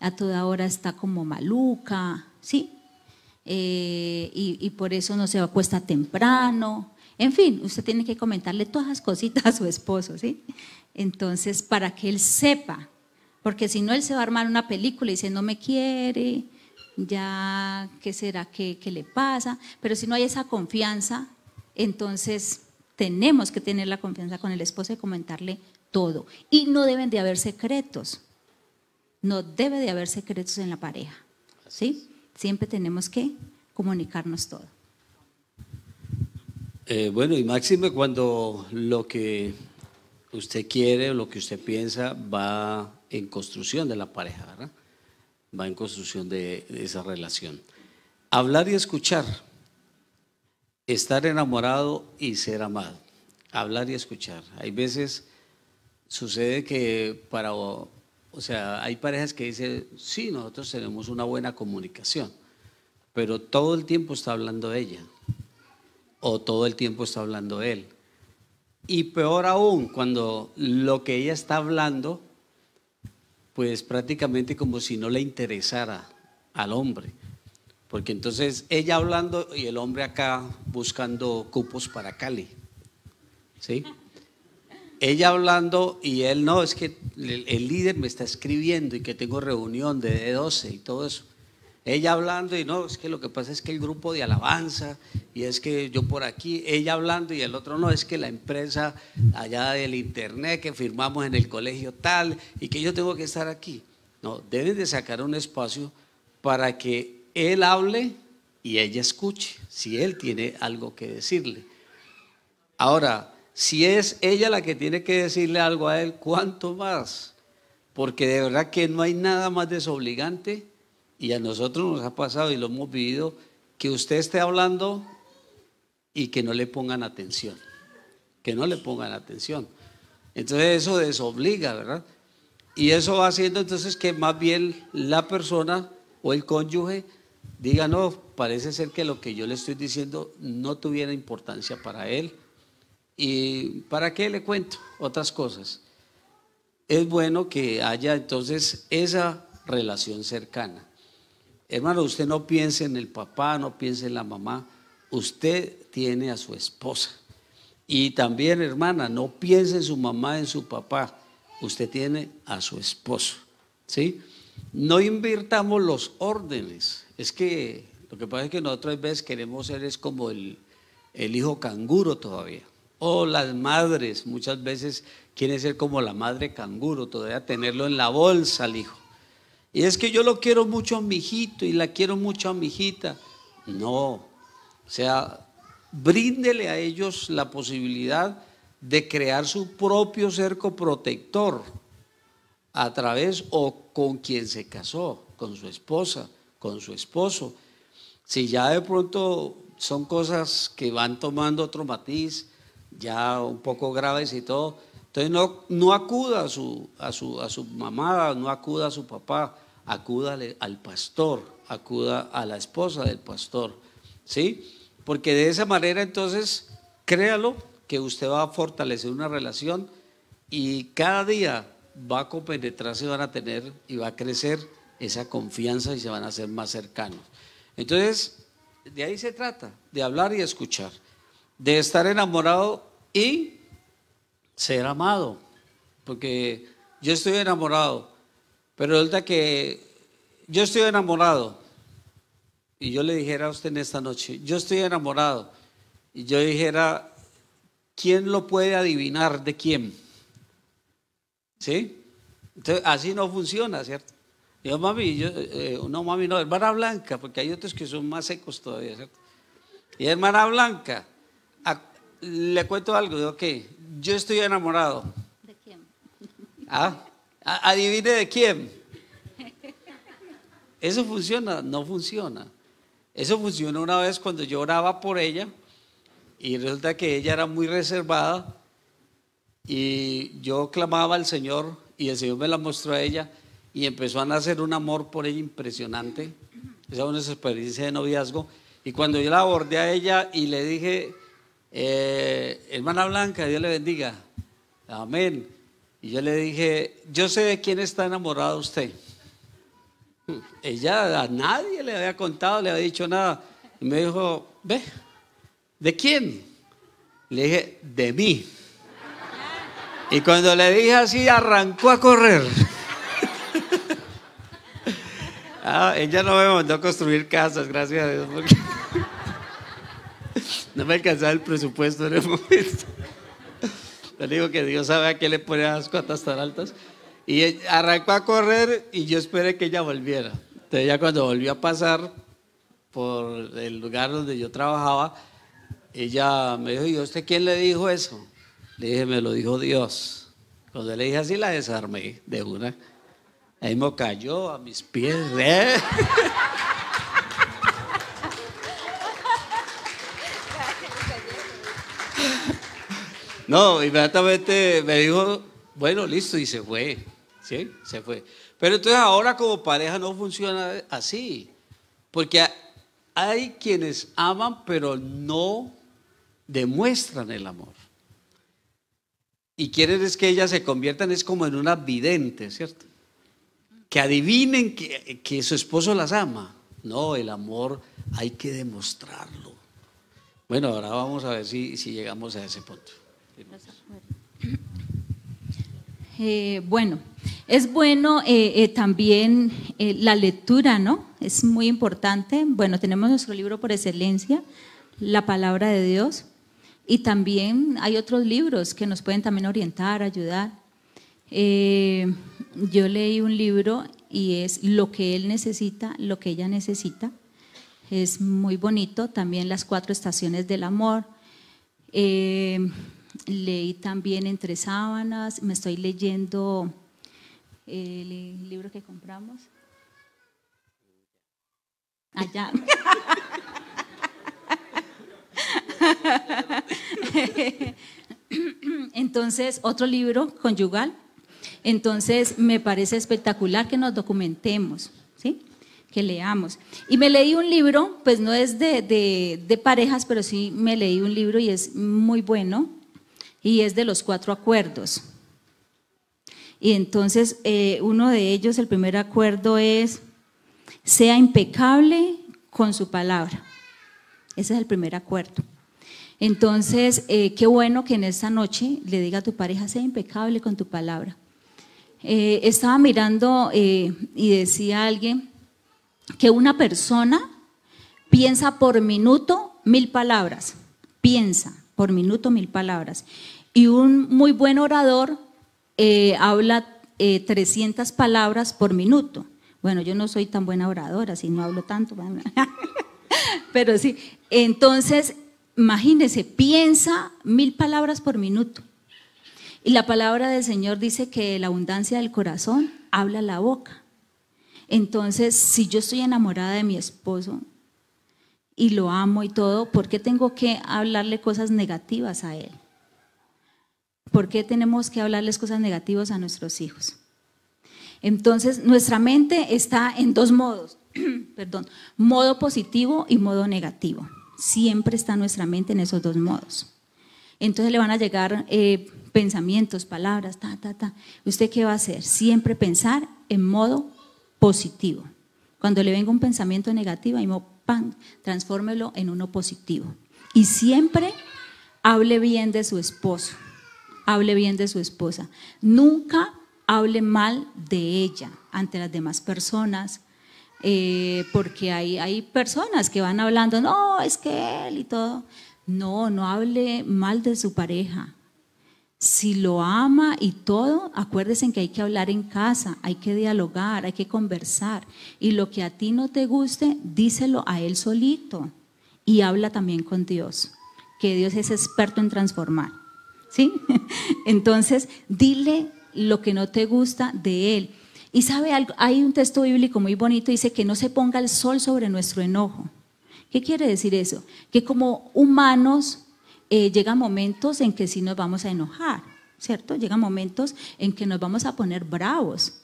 a toda hora está como maluca, ¿sí? Eh, y, por eso no se acuesta temprano. En fin, usted tiene que comentarle todas las cositas a su esposo, ¿sí? Entonces, para que él sepa, porque si no, él se va a armar una película y dice, no me quiere, ya, ¿qué será que, le pasa? Pero si no hay esa confianza, entonces tenemos que tener la confianza con el esposo y comentarle todo. Y no deben de haber secretos. No debe de haber secretos en la pareja. ¿Sí? Siempre tenemos que comunicarnos todo. Eh, bueno, y máxime cuando lo que usted quiere o lo que usted piensa va en construcción de la pareja, ¿verdad? Va en construcción de, esa relación. Hablar y escuchar. Estar enamorado y ser amado. Hablar y escuchar. Hay veces sucede que para o sea, hay parejas que dicen, sí, nosotros tenemos una buena comunicación, pero todo el tiempo está hablando ella o todo el tiempo está hablando él. Y peor aún, cuando lo que ella está hablando pues prácticamente como si no le interesara al hombre. Porque entonces ella hablando y el hombre acá buscando cupos para Cali. ¿Sí? Ella hablando y él no, es que el, líder me está escribiendo y que tengo reunión de 12 y todo eso. Ella hablando y no, es que lo que pasa es que el grupo de alabanza y es que yo por aquí, ella hablando y el otro no, es que la empresa allá del internet que firmamos en el colegio tal y que yo tengo que estar aquí. No, deben de sacar un espacio para que él hable y ella escuche, si él tiene algo que decirle. Ahora, si es ella la que tiene que decirle algo a él, ¿cuánto más? Porque de verdad que no hay nada más desobligante y a nosotros nos ha pasado y lo hemos vivido, que usted esté hablando y que no le pongan atención, que no le pongan atención. Entonces eso desobliga, ¿verdad? Y eso va haciendo entonces que más bien la persona o el cónyuge diga, no, parece ser que lo que yo le estoy diciendo no tuviera importancia para él. ¿Y para qué le cuento otras cosas? Es bueno que haya entonces esa relación cercana. Hermano, usted no piense en el papá, no piense en la mamá, usted tiene a su esposa. Y también, hermana, no piense en su mamá, en su papá, usted tiene a su esposo. ¿Sí? No invirtamos los órdenes. Es que lo que pasa es que nosotros veces queremos ser es como el, el hijo canguro todavía. O las madres muchas veces quieren ser como la madre canguro, todavía tenerlo en la bolsa al hijo. Y es que yo lo quiero mucho a mi hijito y la quiero mucho a mi hijita. No, o sea, bríndele a ellos la posibilidad de crear su propio cerco protector a través o con quien se casó, con su esposa, con su esposo. Si ya de pronto son cosas que van tomando otro matiz, ya un poco graves y todo, entonces no, no acuda a su, a, su, a su mamá, no acuda a su papá, acuda al pastor, acuda a la esposa del pastor. ¿Sí? Porque de esa manera entonces, créalo que usted va a fortalecer una relación y cada día va a compenetrarse, van a tener y va a crecer esa confianza y se van a hacer más cercanos. Entonces, de ahí se trata, de hablar y escuchar, de estar enamorado y ser amado, porque yo estoy enamorado, pero resulta que yo estoy enamorado y yo le dijera a usted en esta noche, yo estoy enamorado y yo dijera, ¿quién lo puede adivinar de quién? ¿Sí? Entonces, así no funciona, ¿cierto? Yo, mami, yo, eh, no, mami, no, hermana Blanca, porque hay otros que son más secos todavía, ¿cierto? Y hermana Blanca, le cuento algo, digo, ok, yo estoy enamorado. ¿De quién? Ah, adivine de quién. Eso funciona, no funciona. Eso funcionó una vez cuando yo oraba por ella y resulta que ella era muy reservada y yo clamaba al Señor y el Señor me la mostró a ella y empezó a nacer un amor por ella impresionante. Esa es una experiencia de noviazgo. Y cuando yo la abordé a ella y le dije, eh, hermana Blanca, Dios le bendiga. Amén. Y yo le dije, yo sé de quién está enamorado usted. Ella a nadie le había contado, le había dicho nada. Y me dijo, ve, ¿de quién? Le dije, de mí. Y cuando le dije así, arrancó a correr. ah, ella no me mandó a construir casas, gracias a Dios. No me alcanzaba el presupuesto en el momento. Le digo que Dios sabe a qué le pone las cuantas tan altas. Y arrancó a correr y yo esperé que ella volviera. Entonces ya cuando volvió a pasar por el lugar donde yo trabajaba, ella me dijo, ¿y usted quién le dijo eso? Le dije, me lo dijo Dios. Cuando le dije así, la desarmé de una. Ahí me cayó a mis pies. ¿eh? No, inmediatamente me dijo, bueno, listo, y se fue. ¿Sí? Se fue. Pero entonces ahora como pareja no funciona así. Porque hay quienes aman, pero no demuestran el amor. Y quieren es que ellas se conviertan es como en una vidente, ¿cierto? que adivinen que, que su esposo las ama. No, el amor hay que demostrarlo. Bueno, ahora vamos a ver si, si llegamos a ese punto. Eh, bueno, es bueno eh, eh, también la lectura, ¿no? Es muy importante. Bueno, tenemos nuestro libro por excelencia, la palabra de Dios, y también hay otros libros que nos pueden también orientar, ayudar. yo leí un libro y es Lo que él necesita, lo que ella necesita. Es muy bonito. También Las cuatro estaciones del amor. Leí también Entre sábanas, me estoy leyendo el libro que compramos. Allá. Entonces, otro libro conyugal. Entonces, me parece espectacular que nos documentemos, ¿sí? que leamos. Y me leí un libro, pues no es de parejas, pero sí me leí un libro y es muy bueno, y es de los cuatro acuerdos. Y entonces eh, uno de ellos, el primer acuerdo es, sea impecable con su palabra. Ese es el primer acuerdo. Entonces, eh, qué bueno que en esta noche le diga a tu pareja, sea impecable con tu palabra. Eh, estaba mirando y decía alguien que una persona piensa por minuto mil palabras, piensa por minuto mil palabras. Y un muy buen orador eh, habla 300 eh, palabras por minuto. Bueno, yo no soy tan buena oradora, si no hablo tanto. Pero sí, entonces, imagínese, piensa mil palabras por minuto. Y la palabra del Señor dice que la abundancia del corazón habla la boca. Entonces, si yo estoy enamorada de mi esposo, y lo amo y todo, ¿por qué tengo que hablarle cosas negativas a él? ¿Por qué tenemos que hablarles cosas negativas a nuestros hijos? Entonces, nuestra mente está en dos modos, perdón, modo positivo y modo negativo. Siempre está nuestra mente en esos dos modos. Entonces le van a llegar eh, pensamientos, palabras, ta, ta, ta. ¿Usted qué va a hacer? Siempre pensar en modo positivo. Cuando le venga un pensamiento negativo, y transfórmelo en uno positivo. Y siempre hable bien de su esposo, hable bien de su esposa. Nunca hable mal de ella ante las demás personas, eh, porque hay, hay personas que van hablando, no, es que él y todo. No, no hable mal de su pareja. Si lo ama y todo, acuérdense que hay que hablar en casa, hay que dialogar, hay que conversar. Y lo que a ti no te guste, díselo a él solito. Y habla también con Dios, que Dios es experto en transformar. ¿Sí? Entonces, dile lo que no te gusta de él. Y sabe algo, hay un texto bíblico muy bonito, dice que no se ponga el sol sobre nuestro enojo. ¿Qué quiere decir eso? Que como humanos eh, llegan momentos en que sí nos vamos a enojar, ¿cierto? Llegan momentos en que nos vamos a poner bravos,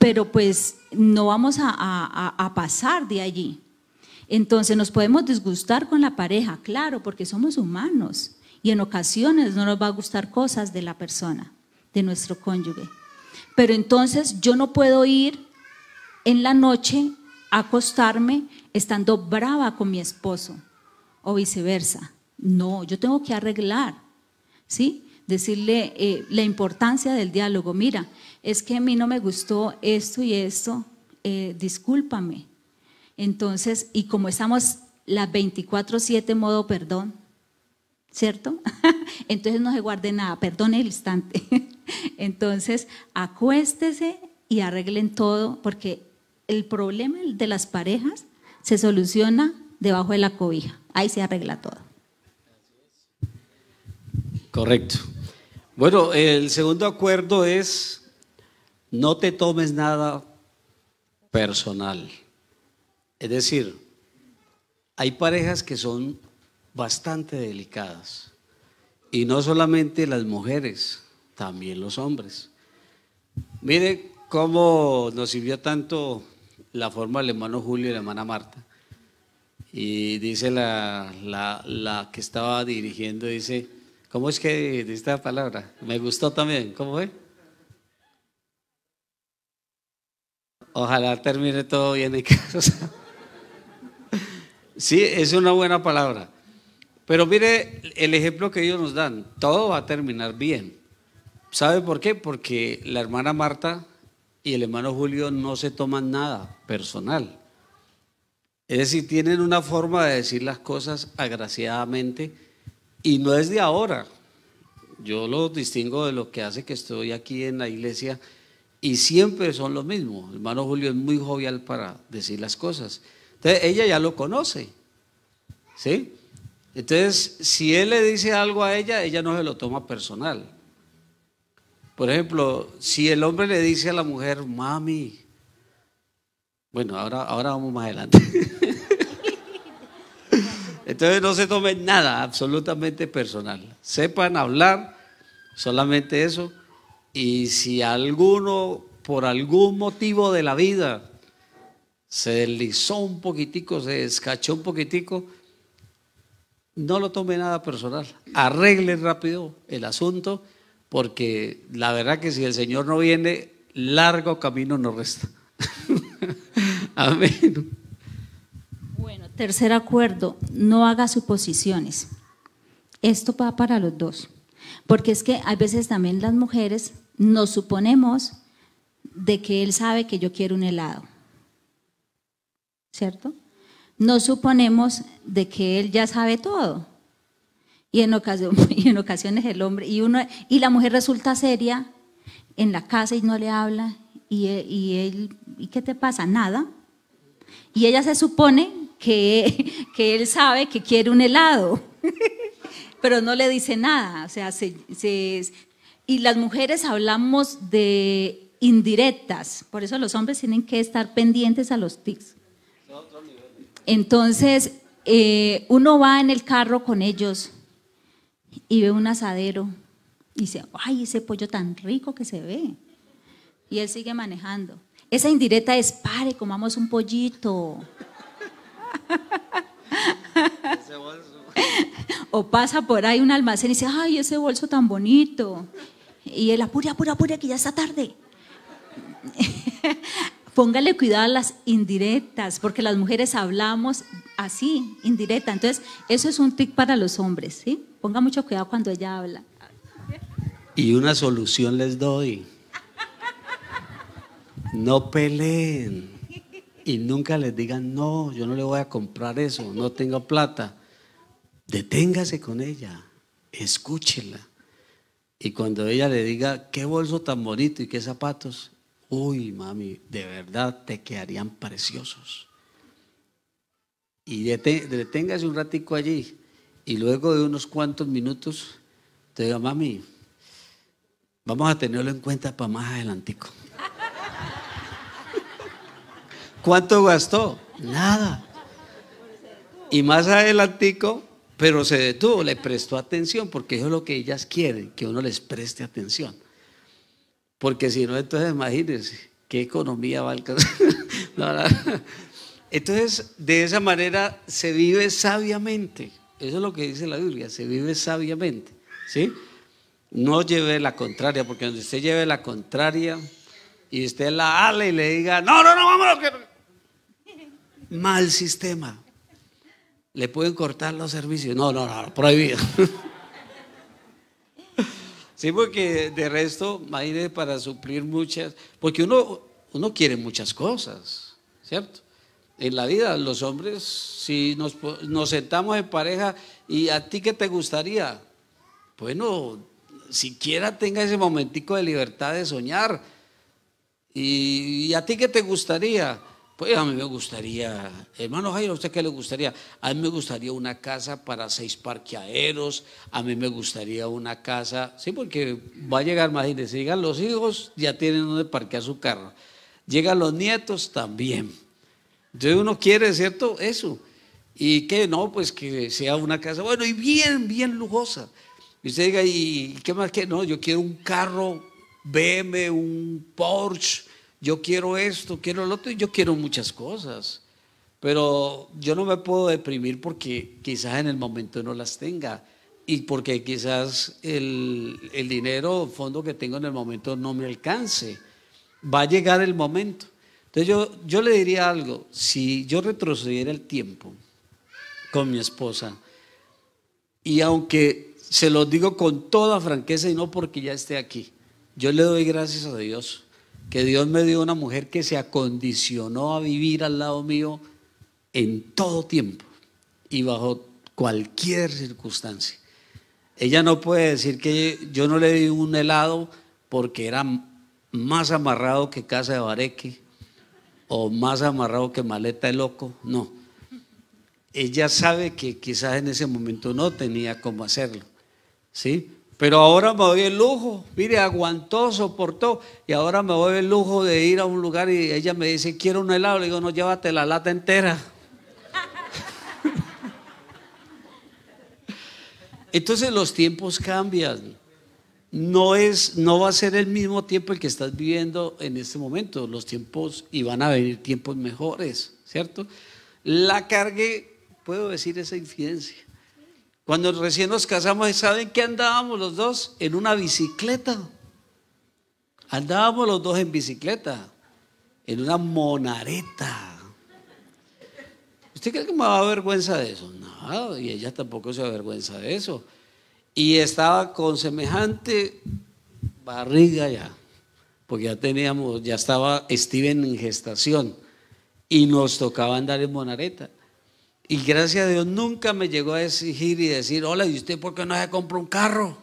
pero pues no vamos a, pasar de allí. Entonces nos podemos disgustar con la pareja, claro, porque somos humanos y en ocasiones no nos va a gustar cosas de la persona, de nuestro cónyuge. Pero entonces yo no puedo ir en la noche a acostarme estando brava con mi esposo o viceversa. No, yo tengo que arreglar, ¿sí? Decirle eh, la importancia del diálogo. Mira, es que a mí no me gustó esto y esto, eh, discúlpame. Entonces, y como estamos las 24-7 modo perdón, ¿cierto? Entonces no se guarde nada, perdone el instante. Entonces, acuéstese y arreglen todo, porque el problema de las parejas se soluciona debajo de la cobija. Ahí se arregla todo. Correcto. Bueno, el segundo acuerdo es no te tomes nada personal. Es decir, hay parejas que son bastante delicadas. Y no solamente las mujeres, también los hombres. Mire cómo nos sirvió tanto la forma del hermano Julio y la hermana Marta. Y dice la, la, la que estaba dirigiendo, dice, ¿Cómo es que esta palabra? Me gustó también. ¿Cómo fue? Ojalá termine todo bien en casa. Sí, es una buena palabra. Pero mire el ejemplo que ellos nos dan. Todo va a terminar bien. ¿Sabe por qué? Porque la hermana Marta y el hermano Julio no se toman nada personal. Es decir, tienen una forma de decir las cosas agraciadamente y no es de ahora. Yo lo distingo de lo que hace que estoy aquí en la iglesia y siempre son lo mismo. El hermano Julio es muy jovial para decir las cosas. Entonces, ella ya lo conoce. ¿Sí? Entonces, si él le dice algo a ella, ella no se lo toma personal. Por ejemplo, si el hombre le dice a la mujer, mami, bueno, ahora, ahora vamos más adelante. Entonces no se tomen nada absolutamente personal. Sepan hablar solamente eso. Y si alguno, por algún motivo de la vida, se deslizó un poquitico, se descachó un poquitico, no lo tome nada personal. Arregle rápido el asunto, porque la verdad que si el Señor no viene, largo camino nos resta. Amén. Tercer acuerdo, no haga suposiciones. Esto va para los dos. Porque es que a veces también las mujeres nos suponemos de que él sabe que yo quiero un helado. ¿Cierto? Nos suponemos de que él ya sabe todo. Y en, ocasiones el hombre, y, la mujer resulta seria en la casa y no le habla, y, ¿y qué te pasa? Nada. Y ella se supone que, que él sabe que quiere un helado, pero no le dice nada. O sea, y las mujeres hablamos de indirectas, por eso los hombres tienen que estar pendientes a los tics. Entonces, eh, uno va en el carro con ellos y ve un asadero y dice, ay, ese pollo tan rico que se ve. Y él sigue manejando. Esa indirecta es, pare, comamos un pollito. O pasa por ahí un almacén y dice, ay, ese bolso tan bonito. Y él, apure, apure, apure, que ya está tarde. Póngale cuidado a las indirectas, porque las mujeres hablamos así, indirecta. Entonces, eso es un tic para los hombres, ¿sí? Ponga mucho cuidado cuando ella habla. Y una solución les doy. No peleen y nunca les digan, no, yo no le voy a comprar eso, no tengo plata. Deténgase con ella, escúchela. Y cuando ella le diga, qué bolso tan bonito y qué zapatos, uy, mami, de verdad te quedarían preciosos. Y deténgase un ratico allí y luego de unos cuantos minutos te diga, mami, vamos a tenerlo en cuenta para más adelantico. ¿Cuánto gastó? Nada. Y más adelantico, pero se detuvo, le prestó atención, porque eso es lo que ellas quieren, que uno les preste atención. Porque si no, entonces imagínense, ¿qué economía va a alcanzar? Entonces, de esa manera se vive sabiamente. Eso es lo que dice la Biblia, se vive sabiamente. ¿Sí? No lleve la contraria, porque donde usted lleve la contraria y usted la ale y le diga, no, no, no, vámonos, mal sistema. Le pueden cortar los servicios. No, no, no, prohibido. Sí, porque de resto, imagínese para suplir muchas, porque uno, uno quiere muchas cosas, ¿cierto? En la vida, los hombres, si nos, nos sentamos en pareja y a ti qué te gustaría, bueno, siquiera tenga ese momentico de libertad de soñar. Y, y a ti qué te gustaría, pues a mí me gustaría, hermano Jairo, ¿a usted qué le gustaría? A mí me gustaría una casa para seis parqueaderos, a mí me gustaría una casa, sí, porque va a llegar, imagínense, llegan los hijos, ya tienen donde parquear su carro, llegan los nietos también. Entonces uno quiere, ¿cierto? Eso. Y que no, pues que sea una casa, bueno, y bien, bien lujosa. Y usted diga, ¿y qué más que? No, yo quiero un carro BM, un Porsche yo quiero esto, quiero lo otro, y yo quiero muchas cosas. Pero yo no me puedo deprimir porque quizás en el momento no las tenga y porque quizás el, el dinero, fondo que tengo en el momento no me alcance. Va a llegar el momento. Entonces yo, yo le diría algo, si yo retrocediera el tiempo con mi esposa, y aunque se lo digo con toda franqueza y no porque ya esté aquí, yo le doy gracias a Dios, que Dios me dio una mujer que se acondicionó a vivir al lado mío en todo tiempo y bajo cualquier circunstancia. Ella no puede decir que yo no le di un helado porque era más amarrado que casa de bareque o más amarrado que maleta de loco, no. Ella sabe que quizás en ese momento no tenía cómo hacerlo, ¿sí? Pero ahora me doy el lujo, mire, aguantó, soportó, y ahora me doy el lujo de ir a un lugar y ella me dice, quiero un helado, le digo, no, llévate la lata entera. Entonces los tiempos cambian. No, es, no va a ser el mismo tiempo el que estás viviendo en este momento. Los tiempos, y van a venir tiempos mejores, ¿cierto? La cargué, puedo decir esa incidencia. Cuando recién nos casamos, ¿saben qué andábamos los dos? En una bicicleta. Andábamos los dos en bicicleta, en una monareta. ¿Usted cree que me va a vergüenza de eso? No, y ella tampoco se avergüenza de eso. Y estaba con semejante barriga ya, porque ya teníamos, ya estaba Steven en gestación y nos tocaba andar en monareta. Y gracias a Dios nunca me llegó a exigir y decir, hola, ¿y usted por qué no se compra un carro?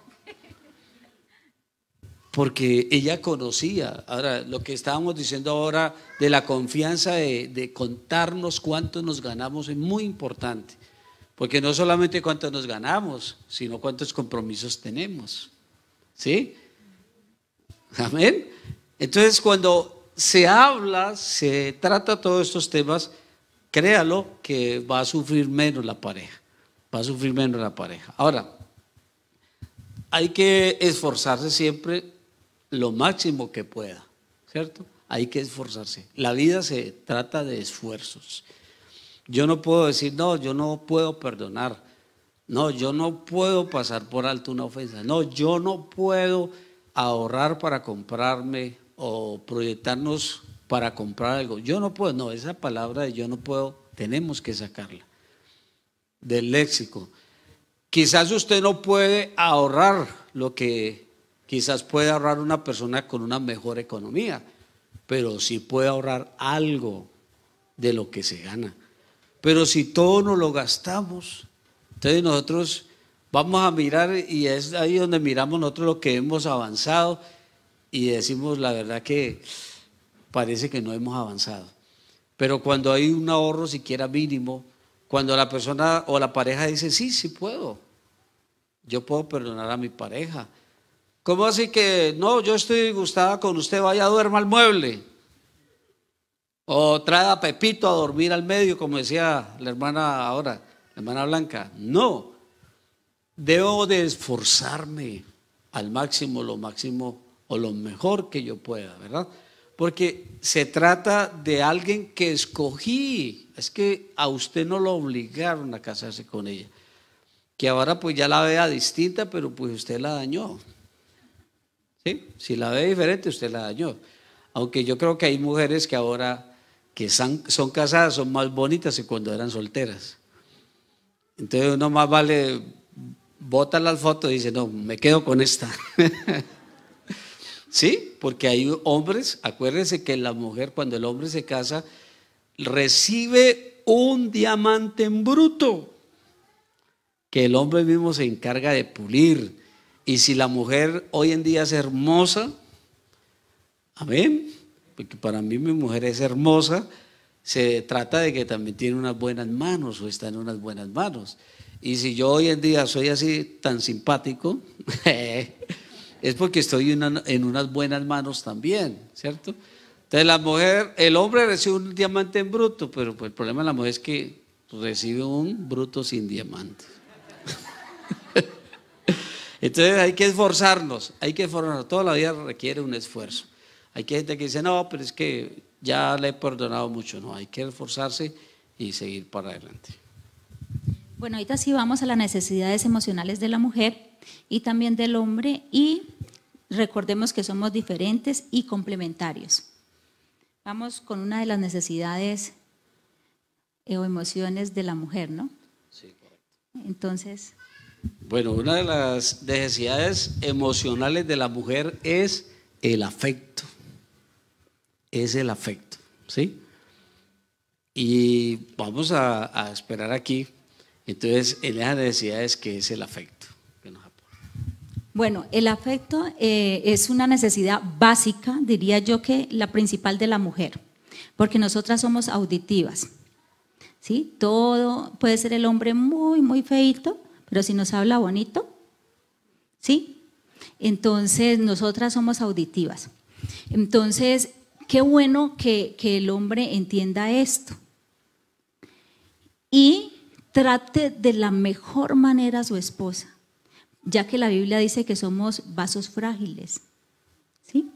Porque ella conocía. Ahora, lo que estábamos diciendo ahora de la confianza de, de contarnos cuánto nos ganamos es muy importante. Porque no solamente cuánto nos ganamos, sino cuántos compromisos tenemos. ¿Sí? Amén. Entonces, cuando se habla, se trata todos estos temas, créalo que va a sufrir menos la pareja, va a sufrir menos la pareja. Ahora, hay que esforzarse siempre lo máximo que pueda, ¿cierto? Hay que esforzarse. La vida se trata de esfuerzos. Yo no puedo decir, no, yo no puedo perdonar. No, yo no puedo pasar por alto una ofensa. No, yo no puedo ahorrar para comprarme o proyectarnos para comprar algo. Yo no puedo, no, esa palabra de yo no puedo, tenemos que sacarla del léxico. Quizás usted no puede ahorrar lo que quizás puede ahorrar una persona con una mejor economía, pero sí puede ahorrar algo de lo que se gana. Pero si todo nos lo gastamos, entonces nosotros vamos a mirar y es ahí donde miramos nosotros lo que hemos avanzado y decimos la verdad que parece que no hemos avanzado. Pero cuando hay un ahorro siquiera mínimo, cuando la persona o la pareja dice, sí, sí puedo, yo puedo perdonar a mi pareja. ¿Cómo así que, no, yo estoy disgustada con usted, vaya a duerma al mueble? O trae a Pepito a dormir al medio, como decía la hermana ahora, la hermana Blanca. No, debo de esforzarme al máximo, lo máximo o lo mejor que yo pueda, ¿verdad? Porque se trata de alguien que escogí. Es que a usted no lo obligaron a casarse con ella. Que ahora pues ya la vea distinta, pero pues usted la dañó. ¿Sí? Si la ve diferente, usted la dañó. Aunque yo creo que hay mujeres que ahora que son, casadas son más bonitas que cuando eran solteras. Entonces uno más vale, bota las fotos y dice, no, me quedo con esta. ¿Sí? Porque hay hombres, acuérdense que la mujer cuando el hombre se casa recibe un diamante en bruto que el hombre mismo se encarga de pulir. Y si la mujer hoy en día es hermosa, amén, porque para mí mi mujer es hermosa, se trata de que también tiene unas buenas manos o está en unas buenas manos. Y si yo hoy en día soy así tan simpático, es porque estoy en unas buenas manos también, ¿cierto? Entonces la mujer, el hombre recibe un diamante en bruto, pero pues el problema de la mujer es que recibe un bruto sin diamante. Entonces hay que esforzarnos, hay que esforzarnos, toda la vida requiere un esfuerzo. Hay gente que dice, no, pero es que ya le he perdonado mucho, no, hay que esforzarse y seguir para adelante. Bueno, ahorita sí vamos a las necesidades emocionales de la mujer y también del hombre y recordemos que somos diferentes y complementarios. Vamos con una de las necesidades eh, o emociones de la mujer, ¿no? Sí, correcto. Entonces, Bueno, una de las necesidades emocionales de la mujer es el afecto. Es el afecto, ¿sí? Y vamos a, a esperar aquí. Entonces, en esas necesidades, ¿qué es el afecto? que nos aporta? bueno, el afecto eh, es una necesidad básica, diría yo que la principal de la mujer, porque nosotras somos auditivas. ¿sí? Todo puede ser el hombre muy, muy feito, pero si nos habla bonito, ¿sí? Entonces, nosotras somos auditivas. Entonces, qué bueno que, que el hombre entienda esto y trate de la mejor manera a su esposa, ya que la Biblia dice que somos vasos frágiles. ¿sí?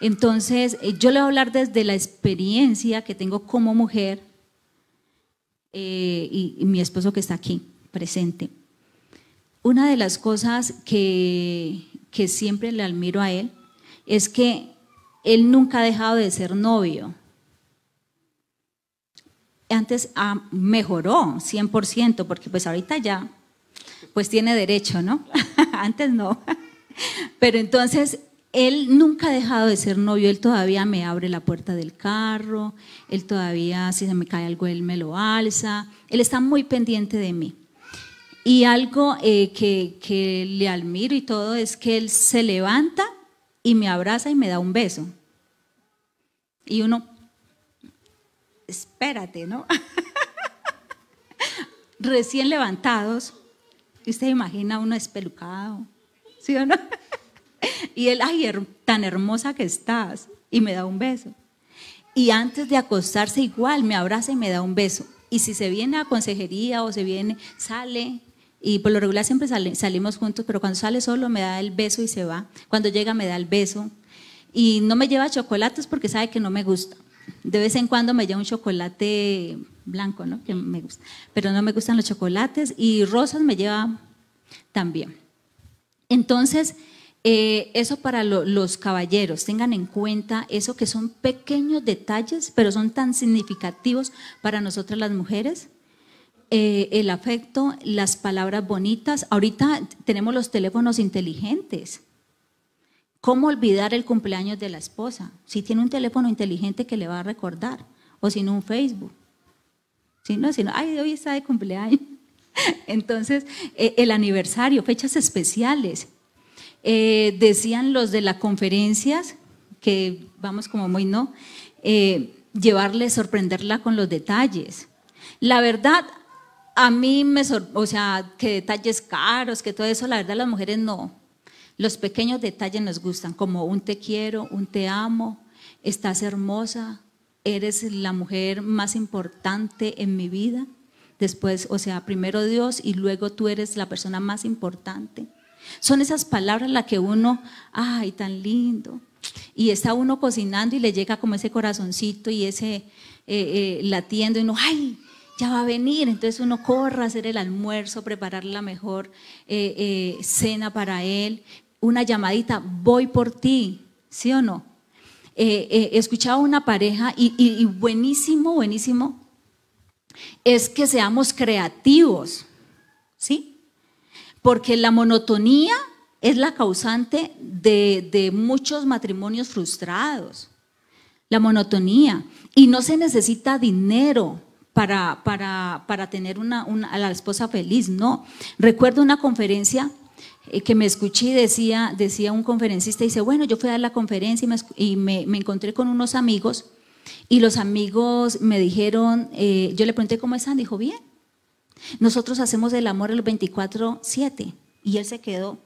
Entonces, eh, yo le voy a hablar desde la experiencia que tengo como mujer eh, y, y mi esposo que está aquí presente. Una de las cosas que, que siempre le admiro a él es que él nunca ha dejado de ser novio. Antes ah, mejoró 100%, porque pues ahorita ya, pues tiene derecho, ¿no? Antes no. Pero entonces, él nunca ha dejado de ser novio, él todavía me abre la puerta del carro, él todavía, si se me cae algo, él me lo alza, él está muy pendiente de mí. Y algo eh, que, que le admiro y todo es que él se levanta y me abraza y me da un beso. Y uno, espérate, ¿no? Recién levantados, usted imagina uno espelucado, ¿sí o no? Y él, ay, tan hermosa que estás, y me da un beso. Y antes de acostarse igual, me abraza y me da un beso. Y si se viene a consejería o se viene, sale, y por lo regular siempre salimos juntos, pero cuando sale solo me da el beso y se va. Cuando llega me da el beso. Y no me lleva chocolates porque sabe que no me gusta. De vez en cuando me lleva un chocolate blanco, ¿no? Que me gusta. Pero no me gustan los chocolates y rosas me lleva también. Entonces, eh, eso para lo- los caballeros, tengan en cuenta eso que son pequeños detalles, pero son tan significativos para nosotras las mujeres. Eh, el afecto, las palabras bonitas. Ahorita tenemos los teléfonos inteligentes. ¿Cómo olvidar el cumpleaños de la esposa? Si tiene un teléfono inteligente que le va a recordar, o si no un Facebook. Si no, si no, ay, hoy está de cumpleaños. Entonces, eh, el aniversario, fechas especiales. Eh, decían los de las conferencias, que vamos como muy no, eh, llevarle, sorprenderla con los detalles. La verdad, a mí me, o sea, que detalles caros, que todo eso, la verdad las mujeres no. Los pequeños detalles nos gustan, como un te quiero, un te amo, estás hermosa, eres la mujer más importante en mi vida. Después, o sea, primero Dios y luego tú eres la persona más importante. Son esas palabras las que uno, ay, tan lindo. Y está uno cocinando y le llega como ese corazoncito y ese eh, eh, latiendo y uno, ay, ya va a venir. Entonces uno corre a hacer el almuerzo, preparar la mejor eh, cena para él. Una llamadita, voy por ti, ¿sí o no? Eh, eh, escuchaba una pareja y, buenísimo, buenísimo, es que seamos creativos, ¿sí? Porque la monotonía es la causante de, de muchos matrimonios frustrados. La monotonía. Y no se necesita dinero para, para, para tener una, una- a la esposa feliz, no. Recuerdo una conferencia que me escuché y decía, decía un conferencista, dice, bueno, yo fui a dar la conferencia y me, y me- me encontré con unos amigos y los amigos me dijeron, eh, yo le pregunté cómo están, dijo, bien. Nosotros hacemos el amor el 24-7 y él se quedó.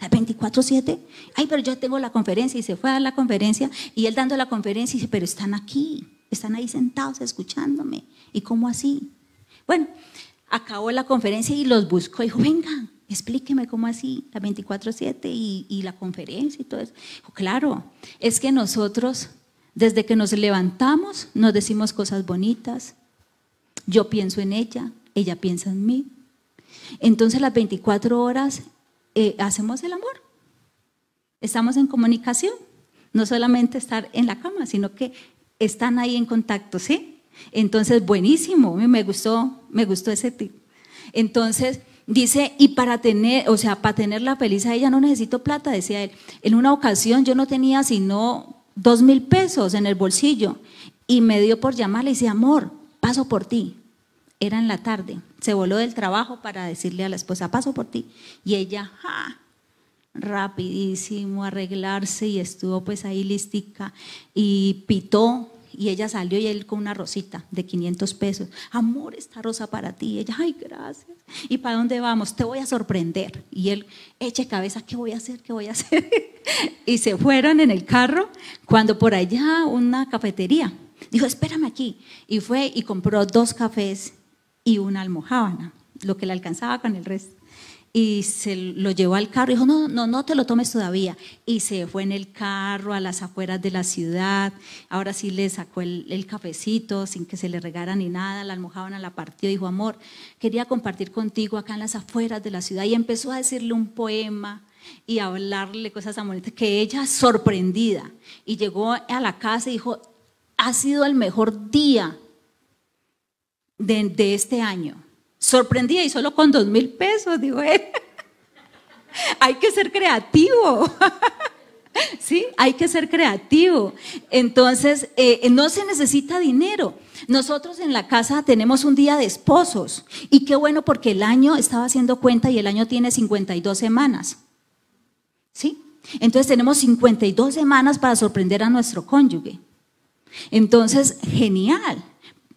¿El 24-7? Ay, pero yo tengo la conferencia y se fue a dar la conferencia y él dando la conferencia y dice, pero están aquí, están ahí sentados escuchándome. ¿Y cómo así? Bueno, acabó la conferencia y los buscó dijo, vengan, explíqueme cómo así, la 24-7 y, y la conferencia y todo eso. Claro, es que nosotros, desde que nos levantamos, nos decimos cosas bonitas, yo pienso en ella, ella piensa en mí. Entonces las 24 horas eh, hacemos el amor. Estamos en comunicación. No solamente estar en la cama, sino que están ahí en contacto, ¿sí? Entonces, buenísimo, me gustó, me gustó ese tip. Entonces, dice, y para tener, o sea, para tener la feliz a ella no necesito plata, decía él. En una ocasión yo no tenía sino dos mil pesos en el bolsillo y me dio por llamarle y dice, amor, paso por ti. Era en la tarde, se voló del trabajo para decirle a la esposa, paso por ti. Y ella, ¡ja! rapidísimo arreglarse y estuvo pues ahí listica y pitó y ella salió y él con una rosita de 500 pesos. Amor, esta rosa para ti. ella, ay, gracias. ¿Y para dónde vamos? Te voy a sorprender. Y él, eche cabeza, ¿qué voy a hacer? ¿Qué voy a hacer? y se fueron en el carro cuando por allá una cafetería. Dijo, espérame aquí. Y fue y compró dos cafés y una almohábana, lo que le alcanzaba con el resto y se lo llevó al carro y dijo, no, no, no te lo tomes todavía. Y se fue en el carro a las afueras de la ciudad. Ahora sí le sacó el, cafecito sin que se le regara ni nada, la almohábana la partió. Dijo, amor, quería compartir contigo acá en las afueras de la ciudad. Y empezó a decirle un poema y a hablarle cosas tan bonitas que ella sorprendida. Y llegó a la casa y dijo, ha sido el mejor día de este año sorprendida y solo con dos mil pesos, digo él. hay que ser creativo. ¿Sí? Hay que ser creativo. Entonces, eh, no se necesita dinero. Nosotros en la casa tenemos un día de esposos y qué bueno porque el año estaba haciendo cuenta y el año tiene 52 semanas. ¿Sí? Entonces tenemos 52 semanas para sorprender a nuestro cónyuge. Entonces, genial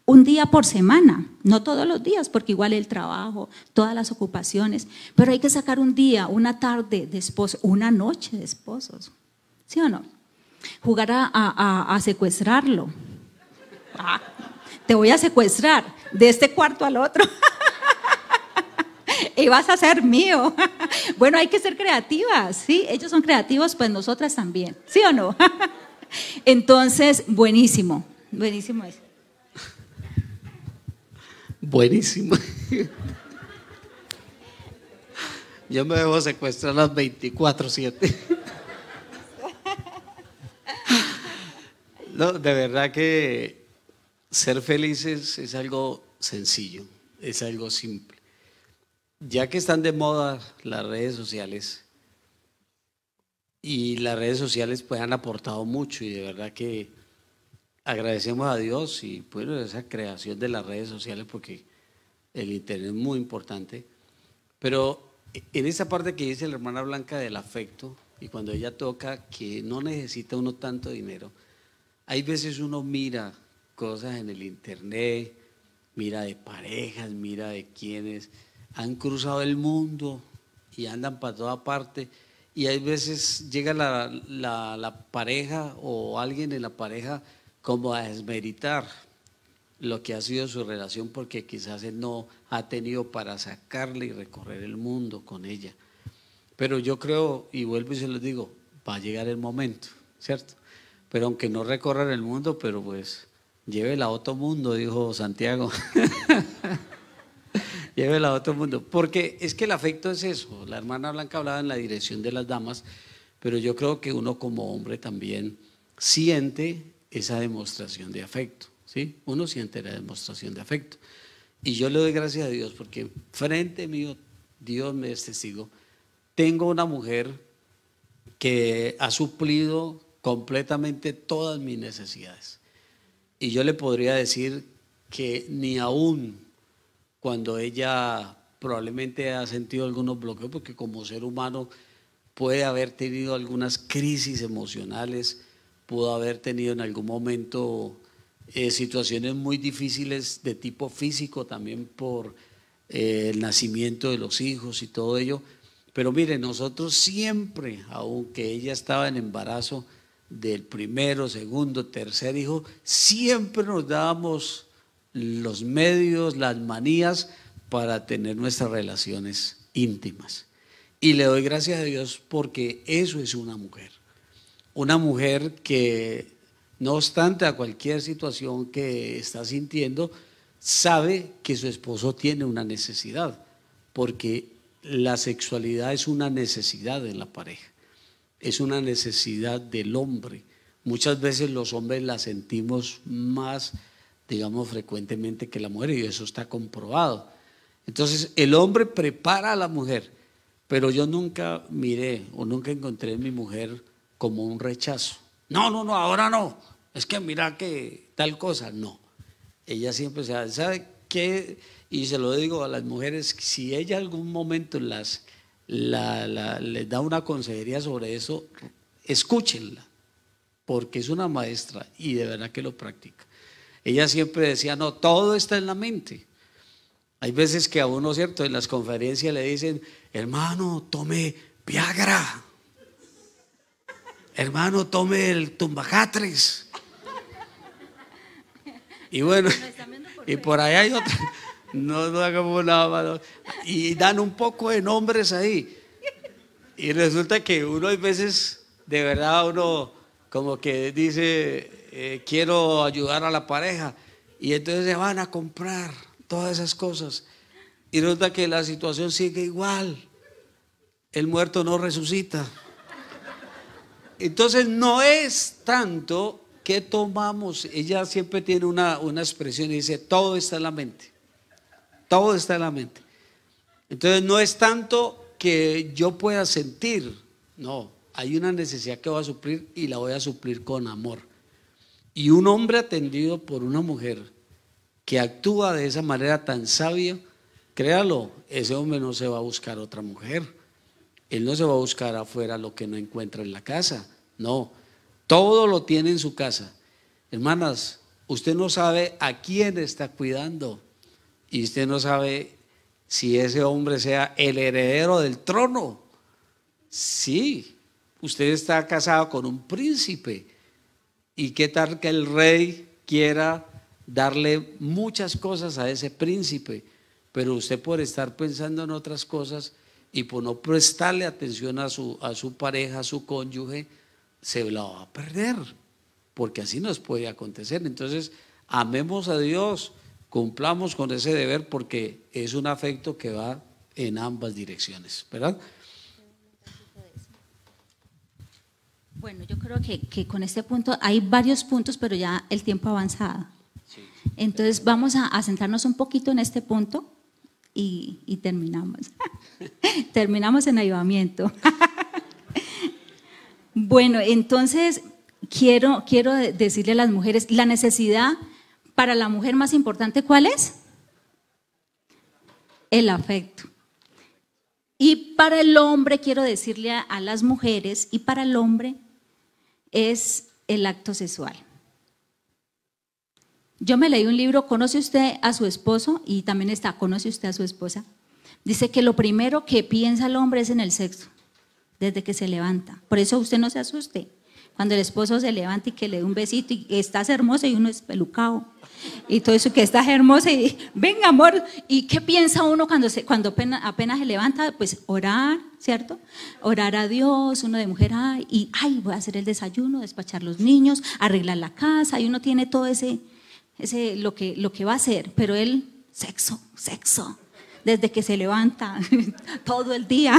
un día por semana, no todos los días, porque igual el trabajo, todas las ocupaciones, pero hay que sacar un día, una tarde de esposos, una noche de esposos, ¿sí o no? Jugar a, secuestrarlo. Ah, te voy a secuestrar de este cuarto al otro. y vas a ser mío. bueno, hay que ser creativas, ¿sí? Ellos son creativos, pues nosotras también, ¿sí o no? Entonces, buenísimo, buenísimo eso. Buenísimo. Yo me debo secuestrar las 24-7. No, de verdad que ser felices es algo sencillo, es algo simple. Ya que están de moda las redes sociales, y las redes sociales pues han aportado mucho y de verdad que agradecemos a Dios y bueno, esa creación de las redes sociales porque el Internet es muy importante. Pero en esa parte que dice la hermana Blanca del afecto, y cuando ella toca que no necesita uno tanto dinero, hay veces uno mira cosas en el Internet, mira de parejas, mira de quienes han cruzado el mundo y andan para toda parte. Y hay veces llega la pareja o alguien en la pareja como a desmeritar lo que ha sido su relación porque quizás él no ha tenido para sacarle y recorrer el mundo con ella. Pero yo creo, y vuelvo y se lo digo, va a llegar el momento, ¿cierto? Pero aunque no recorran el mundo, pero pues llévela a otro mundo, dijo Santiago. llévela a otro mundo. Porque es que el afecto es eso. La hermana Blanca hablaba en la dirección de las damas, pero yo creo que uno como hombre también siente esa demostración de afecto. ¿sí? Uno siente la demostración de afecto. Y yo le doy gracias a Dios porque frente mío, Dios me es testigo, tengo una mujer que ha suplido completamente todas mis necesidades. Y yo le podría decir que ni aún cuando ella probablemente ha sentido algunos bloqueos, porque como ser humano puede haber tenido algunas crisis emocionales, pudo haber tenido en algún momento eh, situaciones muy difíciles de tipo físico, también por eh, el nacimiento de los hijos y todo ello. Pero mire, nosotros siempre, aunque ella estaba en embarazo del primero, segundo, tercer hijo, siempre nos dábamos los medios, las manías para tener nuestras relaciones íntimas. Y le doy gracias a Dios porque eso es una mujer una mujer que, no obstante a cualquier situación que está sintiendo, sabe que su esposo tiene una necesidad, porque la sexualidad es una necesidad en la pareja, es una necesidad del hombre muchas veces los hombres la sentimos más, digamos, frecuentemente que la mujer y eso está comprobado. Entonces, el hombre prepara a la mujer, pero yo nunca miré o nunca encontré en mi mujer como un rechazo. No, no, no, ahora no. Es que mira que tal cosa, no. Ella siempre sabe, ¿sabe qué? Y se lo digo a las mujeres, si ella algún momento las, les da una consejería sobre eso, escúchenla, porque es una maestra y de verdad que lo practica. Ella siempre decía, no, todo está en la mente. Hay veces que a uno, ¿cierto? En las conferencias le dicen, hermano, tome Viagra. Hermano, tome el tumbacatres. Y bueno, y por ahí hay otra. No, no hagamos nada Y dan un poco de nombres ahí. Y resulta que uno hay veces, de verdad, uno como que dice, eh, quiero ayudar a la pareja. Y entonces se van a comprar todas esas cosas. Y resulta que la situación sigue igual. El muerto no resucita. Entonces no es tanto que tomamos, ella siempre tiene una, una expresión y dice, todo está en la mente. Todo está en la mente. Entonces no es tanto que yo pueda sentir, no, hay una necesidad que voy a suplir y la voy a suplir con amor. Y un hombre atendido por una mujer que actúa de esa manera tan sabia, créalo, ese hombre no se va a buscar otra mujer. Él no se va a buscar afuera lo que no encuentra en la casa. No, todo lo tiene en su casa. Hermanas, usted no sabe a quién está cuidando y usted no sabe si ese hombre sea el heredero del trono. Sí, usted está casado con un príncipe. ¿Y qué tal que el rey quiera darle muchas cosas a ese príncipe, pero usted por estar pensando en otras cosas y por no prestarle atención a su, a su pareja, a su cónyuge, se la va a perder, porque así nos puede acontecer. Entonces, amemos a Dios, cumplamos con ese deber porque es un afecto que va en ambas direcciones, ¿verdad? Bueno, yo creo que, que, con este punto hay varios puntos, pero ya el tiempo ha avanzado. Entonces vamos a, sentarnos un poquito en este punto y, terminamos. terminamos en ayudamiento. bueno, entonces quiero, quiero decirle a las mujeres, la necesidad para la mujer más importante, ¿cuál es? El afecto. Y para el hombre, quiero decirle a las mujeres, y para el hombre es el acto sexual. Yo me leí un libro, ¿conoce usted a su esposo? Y también está, ¿conoce usted a su esposa? Dice que lo primero que piensa el hombre es en el sexo, desde que se levanta. Por eso usted no se asuste. Cuando el esposo se levanta y que le dé un besito y estás hermoso y uno es pelucado. Y todo eso que estás hermosa y venga amor. ¿Y qué piensa uno cuando, se, cuando apenas, apenas se levanta? Pues orar, ¿cierto? Orar a Dios, uno de mujer, ay, y ay, voy a hacer el desayuno, despachar los niños, arreglar la casa, y uno tiene todo ese, ese, lo, que, lo que va a hacer, pero él, sexo, sexo, desde que se levanta todo el día.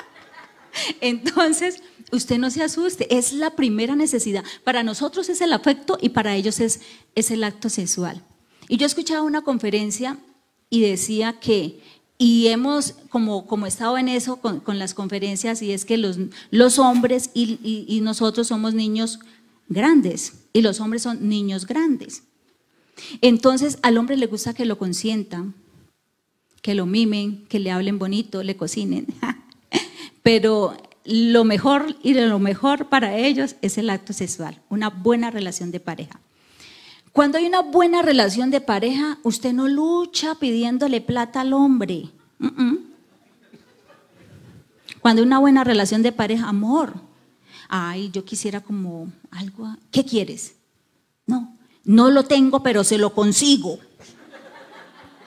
Entonces, usted no se asuste, es la primera necesidad. Para nosotros es el afecto y para ellos es, el acto sexual. Y yo escuchaba una conferencia y decía que, y hemos como, como estado en eso con, las conferencias, y es que los, los hombres y nosotros somos niños grandes y los hombres son niños grandes. Entonces al hombre le gusta que lo consientan, que lo mimen, que le hablen bonito, le cocinen. Pero lo mejor y lo mejor para ellos es el acto sexual, una buena relación de pareja. Cuando hay una buena relación de pareja, usted no lucha pidiéndole plata al hombre. Cuando hay una buena relación de pareja, amor. Ay, yo quisiera como algo. ¿Qué quieres? No, no lo tengo, pero se lo consigo.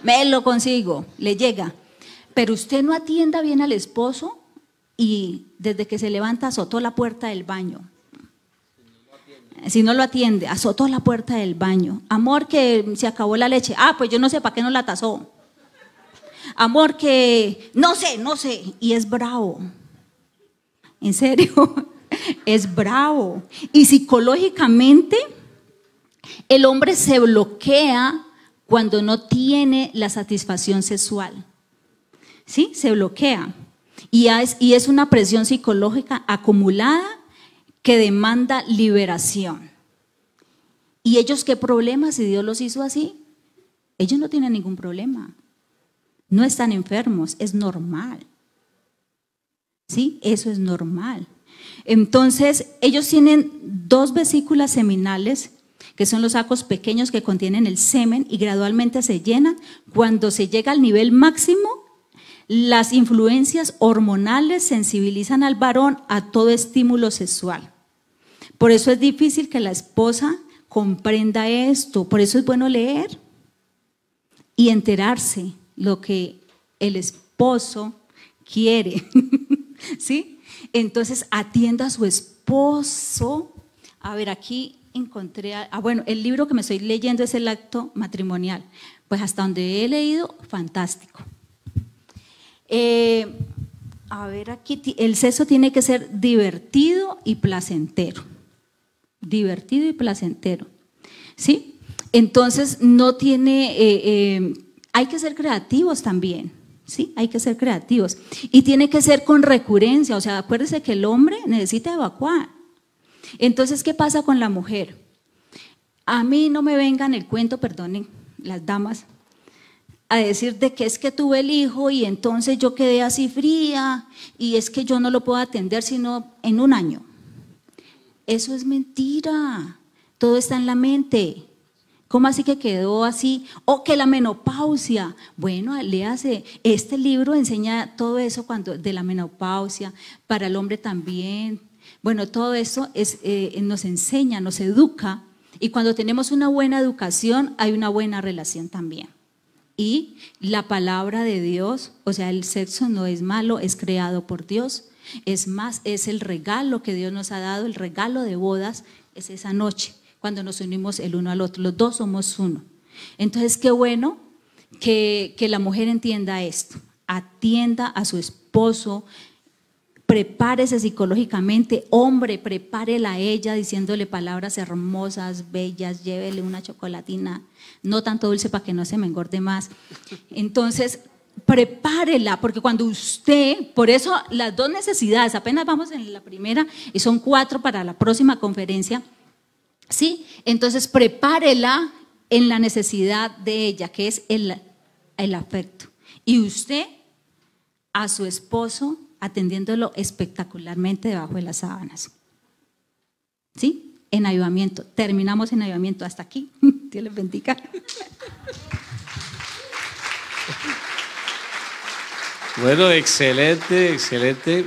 Me lo consigo, le llega. Pero usted no atienda bien al esposo y desde que se levanta azotó la puerta del baño. Si no lo atiende, azotó la puerta del baño. Amor que se acabó la leche. Ah, pues yo no sé para qué no la tasó. Amor que no sé, no sé. Y es bravo. En serio. es bravo. Y psicológicamente, el hombre se bloquea cuando no tiene la satisfacción sexual. ¿Sí? Se bloquea. Y es, una presión psicológica acumulada que demanda liberación. ¿Y ellos qué problema si Dios los hizo así? Ellos no tienen ningún problema. No están enfermos, es normal. ¿Sí? Eso es normal. Entonces, ellos tienen dos vesículas seminales, que son los sacos pequeños que contienen el semen y gradualmente se llenan. Cuando se llega al nivel máximo, las influencias hormonales sensibilizan al varón a todo estímulo sexual. Por eso es difícil que la esposa comprenda esto. Por eso es bueno leer y enterarse lo que el esposo quiere. ¿Sí? Entonces atienda a su esposo. A ver, aquí encontré, ah, bueno, el libro que me estoy leyendo es el acto matrimonial. Pues hasta donde he leído, fantástico. Eh, a ver, aquí el sexo tiene que ser divertido y placentero. Divertido y placentero. ¿Sí? Entonces, no tiene, eh, eh, hay que ser creativos también. ¿sí? Hay que ser creativos. Y tiene que ser con recurrencia, o sea, acuérdese que el hombre necesita evacuar. Entonces, ¿qué pasa con la mujer? A mí no me vengan el cuento, perdonen las damas, a decir de que es que tuve el hijo y entonces yo quedé así fría y es que yo no lo puedo atender sino en un año. Eso es mentira. Todo está en la mente. ¿Cómo así que quedó así? O que la menopausia. Bueno, léase. Este libro enseña todo eso cuando, de la menopausia, para el hombre también. Bueno, todo eso es, eh, nos enseña, nos educa. Y cuando tenemos una buena educación, hay una buena relación también. Y la palabra de Dios, o sea, el sexo no es malo, es creado por Dios. Es más, es el regalo que Dios nos ha dado, el regalo de bodas, es esa noche cuando nos unimos el uno al otro. Los dos somos uno. Entonces, qué bueno que, la mujer entienda esto, atienda a su esposo, prepárese psicológicamente, hombre, prepárela a ella diciéndole palabras hermosas, bellas, llévele una chocolatina, no tanto dulce para que no se me engorde más. Entonces, prepárela, porque cuando usted, por eso las dos necesidades, apenas vamos en la primera y son cuatro para la próxima conferencia, ¿Sí? Entonces prepárela en la necesidad de ella, que es el, el afecto. Y usted a su esposo atendiéndolo espectacularmente debajo de las sábanas. ¿Sí? En ayudamiento. Terminamos en ayudamiento hasta aquí. Dios les bendiga. Bueno, excelente, excelente.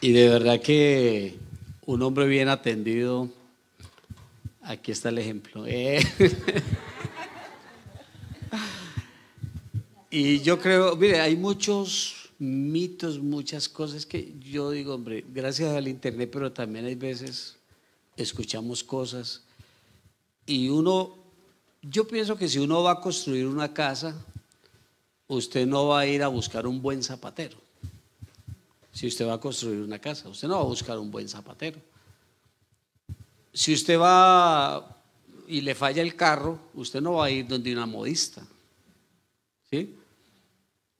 Y de verdad que un hombre bien atendido Aquí está el ejemplo. Eh. y yo creo, mire, hay muchos mitos, muchas cosas que yo digo, hombre, gracias al Internet, pero también hay veces escuchamos cosas y uno, yo pienso que si uno va a construir una casa, usted no va a ir a buscar un buen zapatero. Si usted va a construir una casa, usted no va a buscar un buen zapatero si usted va y le falla el carro, usted no va a ir donde una modista. ¿Sí?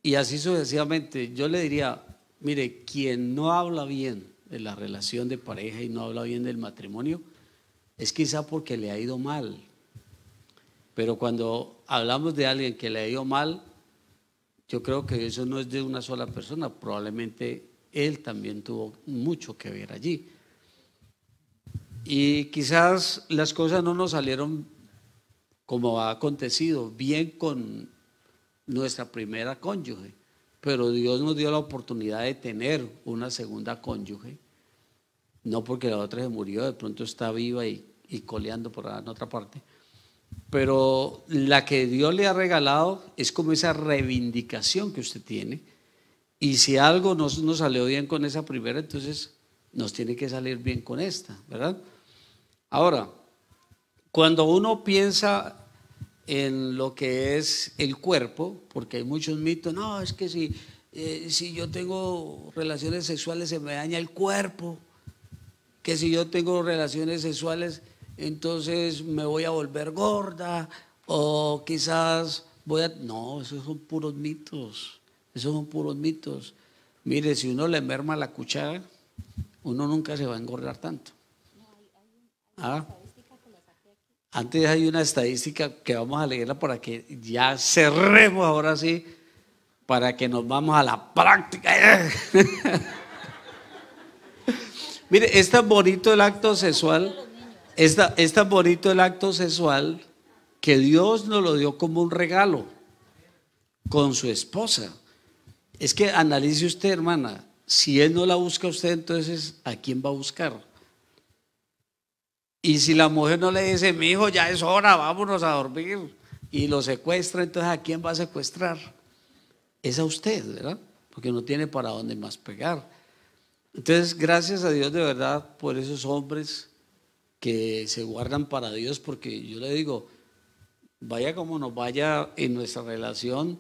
Y así sucesivamente, yo le diría, mire, quien no habla bien de la relación de pareja y no habla bien del matrimonio, es quizá porque le ha ido mal. Pero cuando hablamos de alguien que le ha ido mal, yo creo que eso no es de una sola persona, probablemente él también tuvo mucho que ver allí. Y quizás las cosas no nos salieron como ha acontecido, bien con nuestra primera cónyuge, pero Dios nos dio la oportunidad de tener una segunda cónyuge, no porque la otra se murió, de pronto está viva y, coleando por otra parte, pero la que Dios le ha regalado es como esa reivindicación que usted tiene, y si algo no nos salió bien con esa primera, entonces nos tiene que salir bien con esta, ¿verdad? Ahora, cuando uno piensa en lo que es el cuerpo, porque hay muchos mitos, no, es que si, eh, si yo tengo relaciones sexuales se me daña el cuerpo. que si yo tengo relaciones sexuales, entonces me voy a volver gorda o quizás voy a... No, esos son puros mitos, esos son puros mitos. Mire, si uno le merma la cuchara, uno nunca se va a engordar tanto. ¿Ah? Antes hay una estadística que vamos a leerla para que ya cerremos ahora sí, para que nos vamos a la práctica. Mire, es tan bonito el acto sexual, es tan bonito el acto sexual que Dios nos lo dio como un regalo con su esposa. Es que analice usted, hermana, si Él no la busca a usted, entonces ¿a quién va a buscar? Y si la mujer no le dice, mi hijo, ya es hora, vámonos a dormir, y lo secuestra, entonces ¿a quién va a secuestrar? Es a usted, ¿verdad? Porque no tiene para dónde más pegar. Entonces, gracias a Dios de verdad por esos hombres que se guardan para Dios, porque yo le digo, vaya como nos vaya en nuestra relación,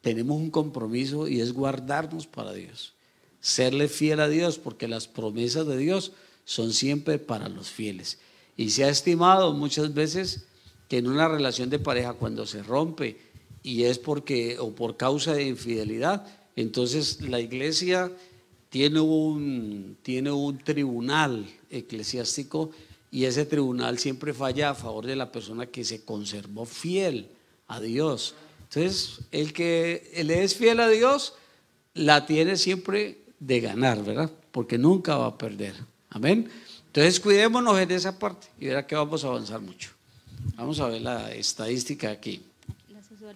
tenemos un compromiso y es guardarnos para Dios, serle fiel a Dios, porque las promesas de Dios son siempre para los fieles. Y se ha estimado muchas veces que en una relación de pareja cuando se rompe y es porque o por causa de infidelidad, entonces la iglesia tiene un, tiene un tribunal eclesiástico y ese tribunal siempre falla a favor de la persona que se conservó fiel a Dios. Entonces, el que le es fiel a Dios, la tiene siempre de ganar, ¿verdad? Porque nunca va a perder. Amén. Entonces cuidémonos en esa parte y verá que vamos a avanzar mucho. Vamos a ver la estadística aquí.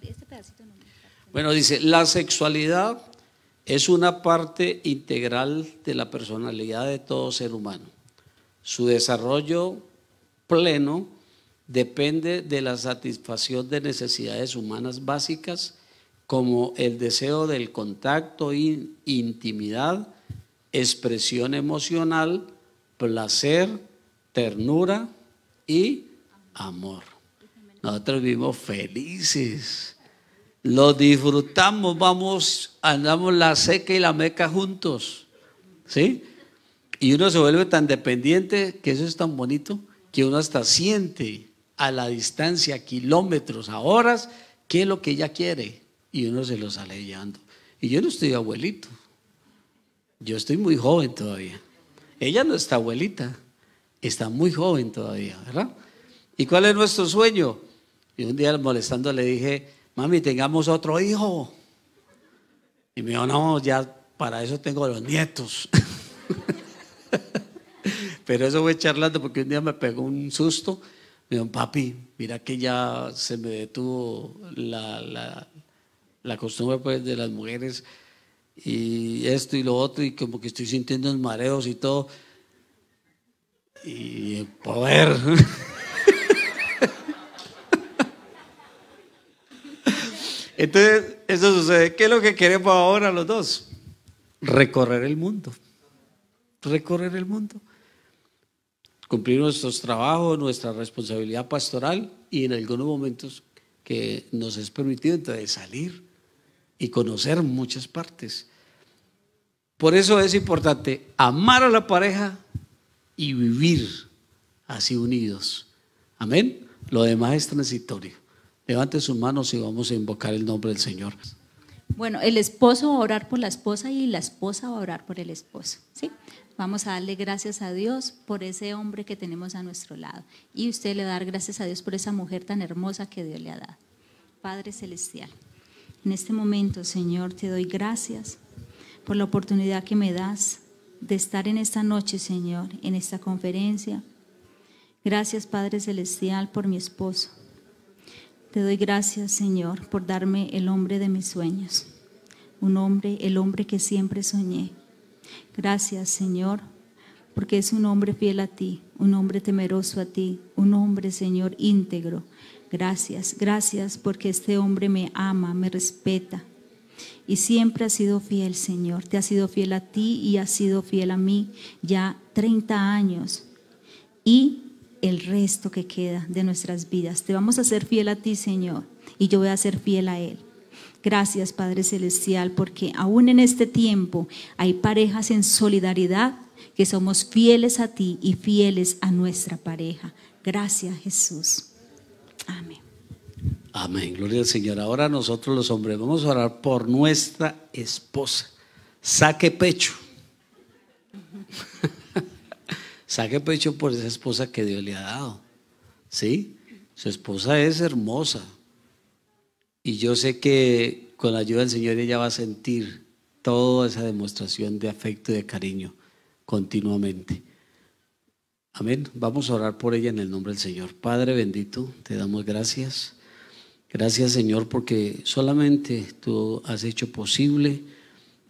Este bueno, dice, la sexualidad es una parte integral de la personalidad de todo ser humano. Su desarrollo pleno depende de la satisfacción de necesidades humanas básicas como el deseo del contacto intimidad, expresión emocional, placer, ternura y amor. Nosotros vivimos felices, lo disfrutamos, vamos, andamos la seca y la meca juntos, ¿sí? Y uno se vuelve tan dependiente, que eso es tan bonito, que uno hasta siente a la distancia, kilómetros, a horas, qué es lo que ella quiere. Y uno se lo sale llevando. Y yo no estoy abuelito, yo estoy muy joven todavía. Ella no está abuelita, está muy joven todavía, ¿verdad? ¿Y cuál es nuestro sueño? Y un día molestando le dije, mami, tengamos otro hijo. Y me dijo, no, ya para eso tengo los nietos. Pero eso fue charlando porque un día me pegó un susto. Me dijo, papi, mira que ya se me detuvo la, la costumbre pues, de las mujeres y esto y lo otro, y como que estoy sintiendo mareos y todo. Y poder. Entonces, eso sucede. ¿Qué es lo que queremos ahora los dos? Recorrer el mundo. Recorrer el mundo. Cumplir nuestros trabajos, nuestra responsabilidad pastoral y en algunos momentos que nos es permitido entonces salir y conocer muchas partes. Por eso es importante amar a la pareja y vivir así unidos. Amén. Lo demás es transitorio. Levante sus manos y vamos a invocar el nombre del Señor. Bueno, el esposo va a orar por la esposa y la esposa va a orar por el esposo. ¿sí? Vamos a darle gracias a Dios por ese hombre que tenemos a nuestro lado. Y usted le dar gracias a Dios por esa mujer tan hermosa que Dios le ha dado. Padre Celestial, en este momento, Señor, te doy gracias por la oportunidad que me das de estar en esta noche, Señor, en esta conferencia. Gracias, Padre Celestial, por mi esposo. Te doy gracias, Señor, por darme el hombre de mis sueños, un hombre, el hombre que siempre soñé. Gracias, Señor, porque es un hombre fiel a ti, un hombre temeroso a ti, un hombre, Señor, íntegro. Gracias, gracias porque este hombre me ama, me respeta, y siempre has sido fiel, Señor. Te ha sido fiel a ti y ha sido fiel a mí ya 30 años. Y el resto que queda de nuestras vidas. Te vamos a ser fiel a ti, Señor, y yo voy a ser fiel a Él. Gracias, Padre Celestial, porque aún en este tiempo hay parejas en solidaridad que somos fieles a ti y fieles a nuestra pareja. Gracias Jesús. Amén. Amén, gloria al Señor. Ahora nosotros los hombres vamos a orar por nuestra esposa. Saque pecho. Saque pecho por esa esposa que Dios le ha dado. ¿Sí? Su esposa es hermosa. Y yo sé que con la ayuda del Señor ella va a sentir toda esa demostración de afecto y de cariño continuamente. Amén. Vamos a orar por ella en el nombre del Señor. Padre bendito, te damos gracias. Gracias Señor porque solamente tú has hecho posible,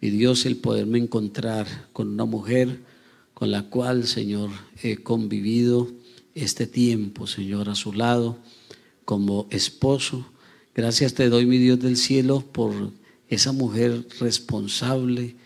y Dios, el poderme encontrar con una mujer con la cual, Señor, he convivido este tiempo, Señor, a su lado como esposo. Gracias te doy, mi Dios del cielo, por esa mujer responsable,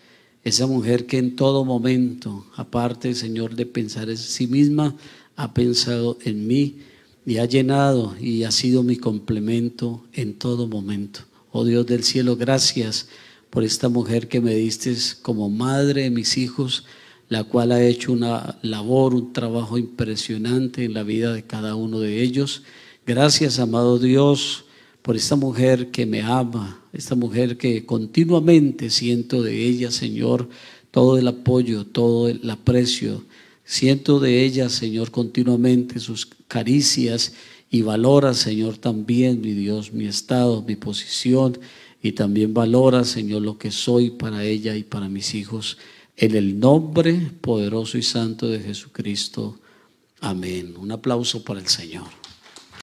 esa mujer que en todo momento, aparte, Señor, de pensar en sí misma, ha pensado en mí y ha llenado y ha sido mi complemento en todo momento. Oh Dios del cielo, gracias por esta mujer que me diste como madre de mis hijos, la cual ha hecho una labor, un trabajo impresionante en la vida de cada uno de ellos. Gracias, amado Dios, por esta mujer que me ama, esta mujer que continuamente siento de ella, Señor, todo el apoyo, todo el aprecio. Siento de ella, Señor, continuamente sus caricias y valora, Señor, también, mi Dios, mi estado, mi posición y también valora, Señor, lo que soy para ella y para mis hijos. En el nombre poderoso y santo de Jesucristo. Amén. Un aplauso para el Señor.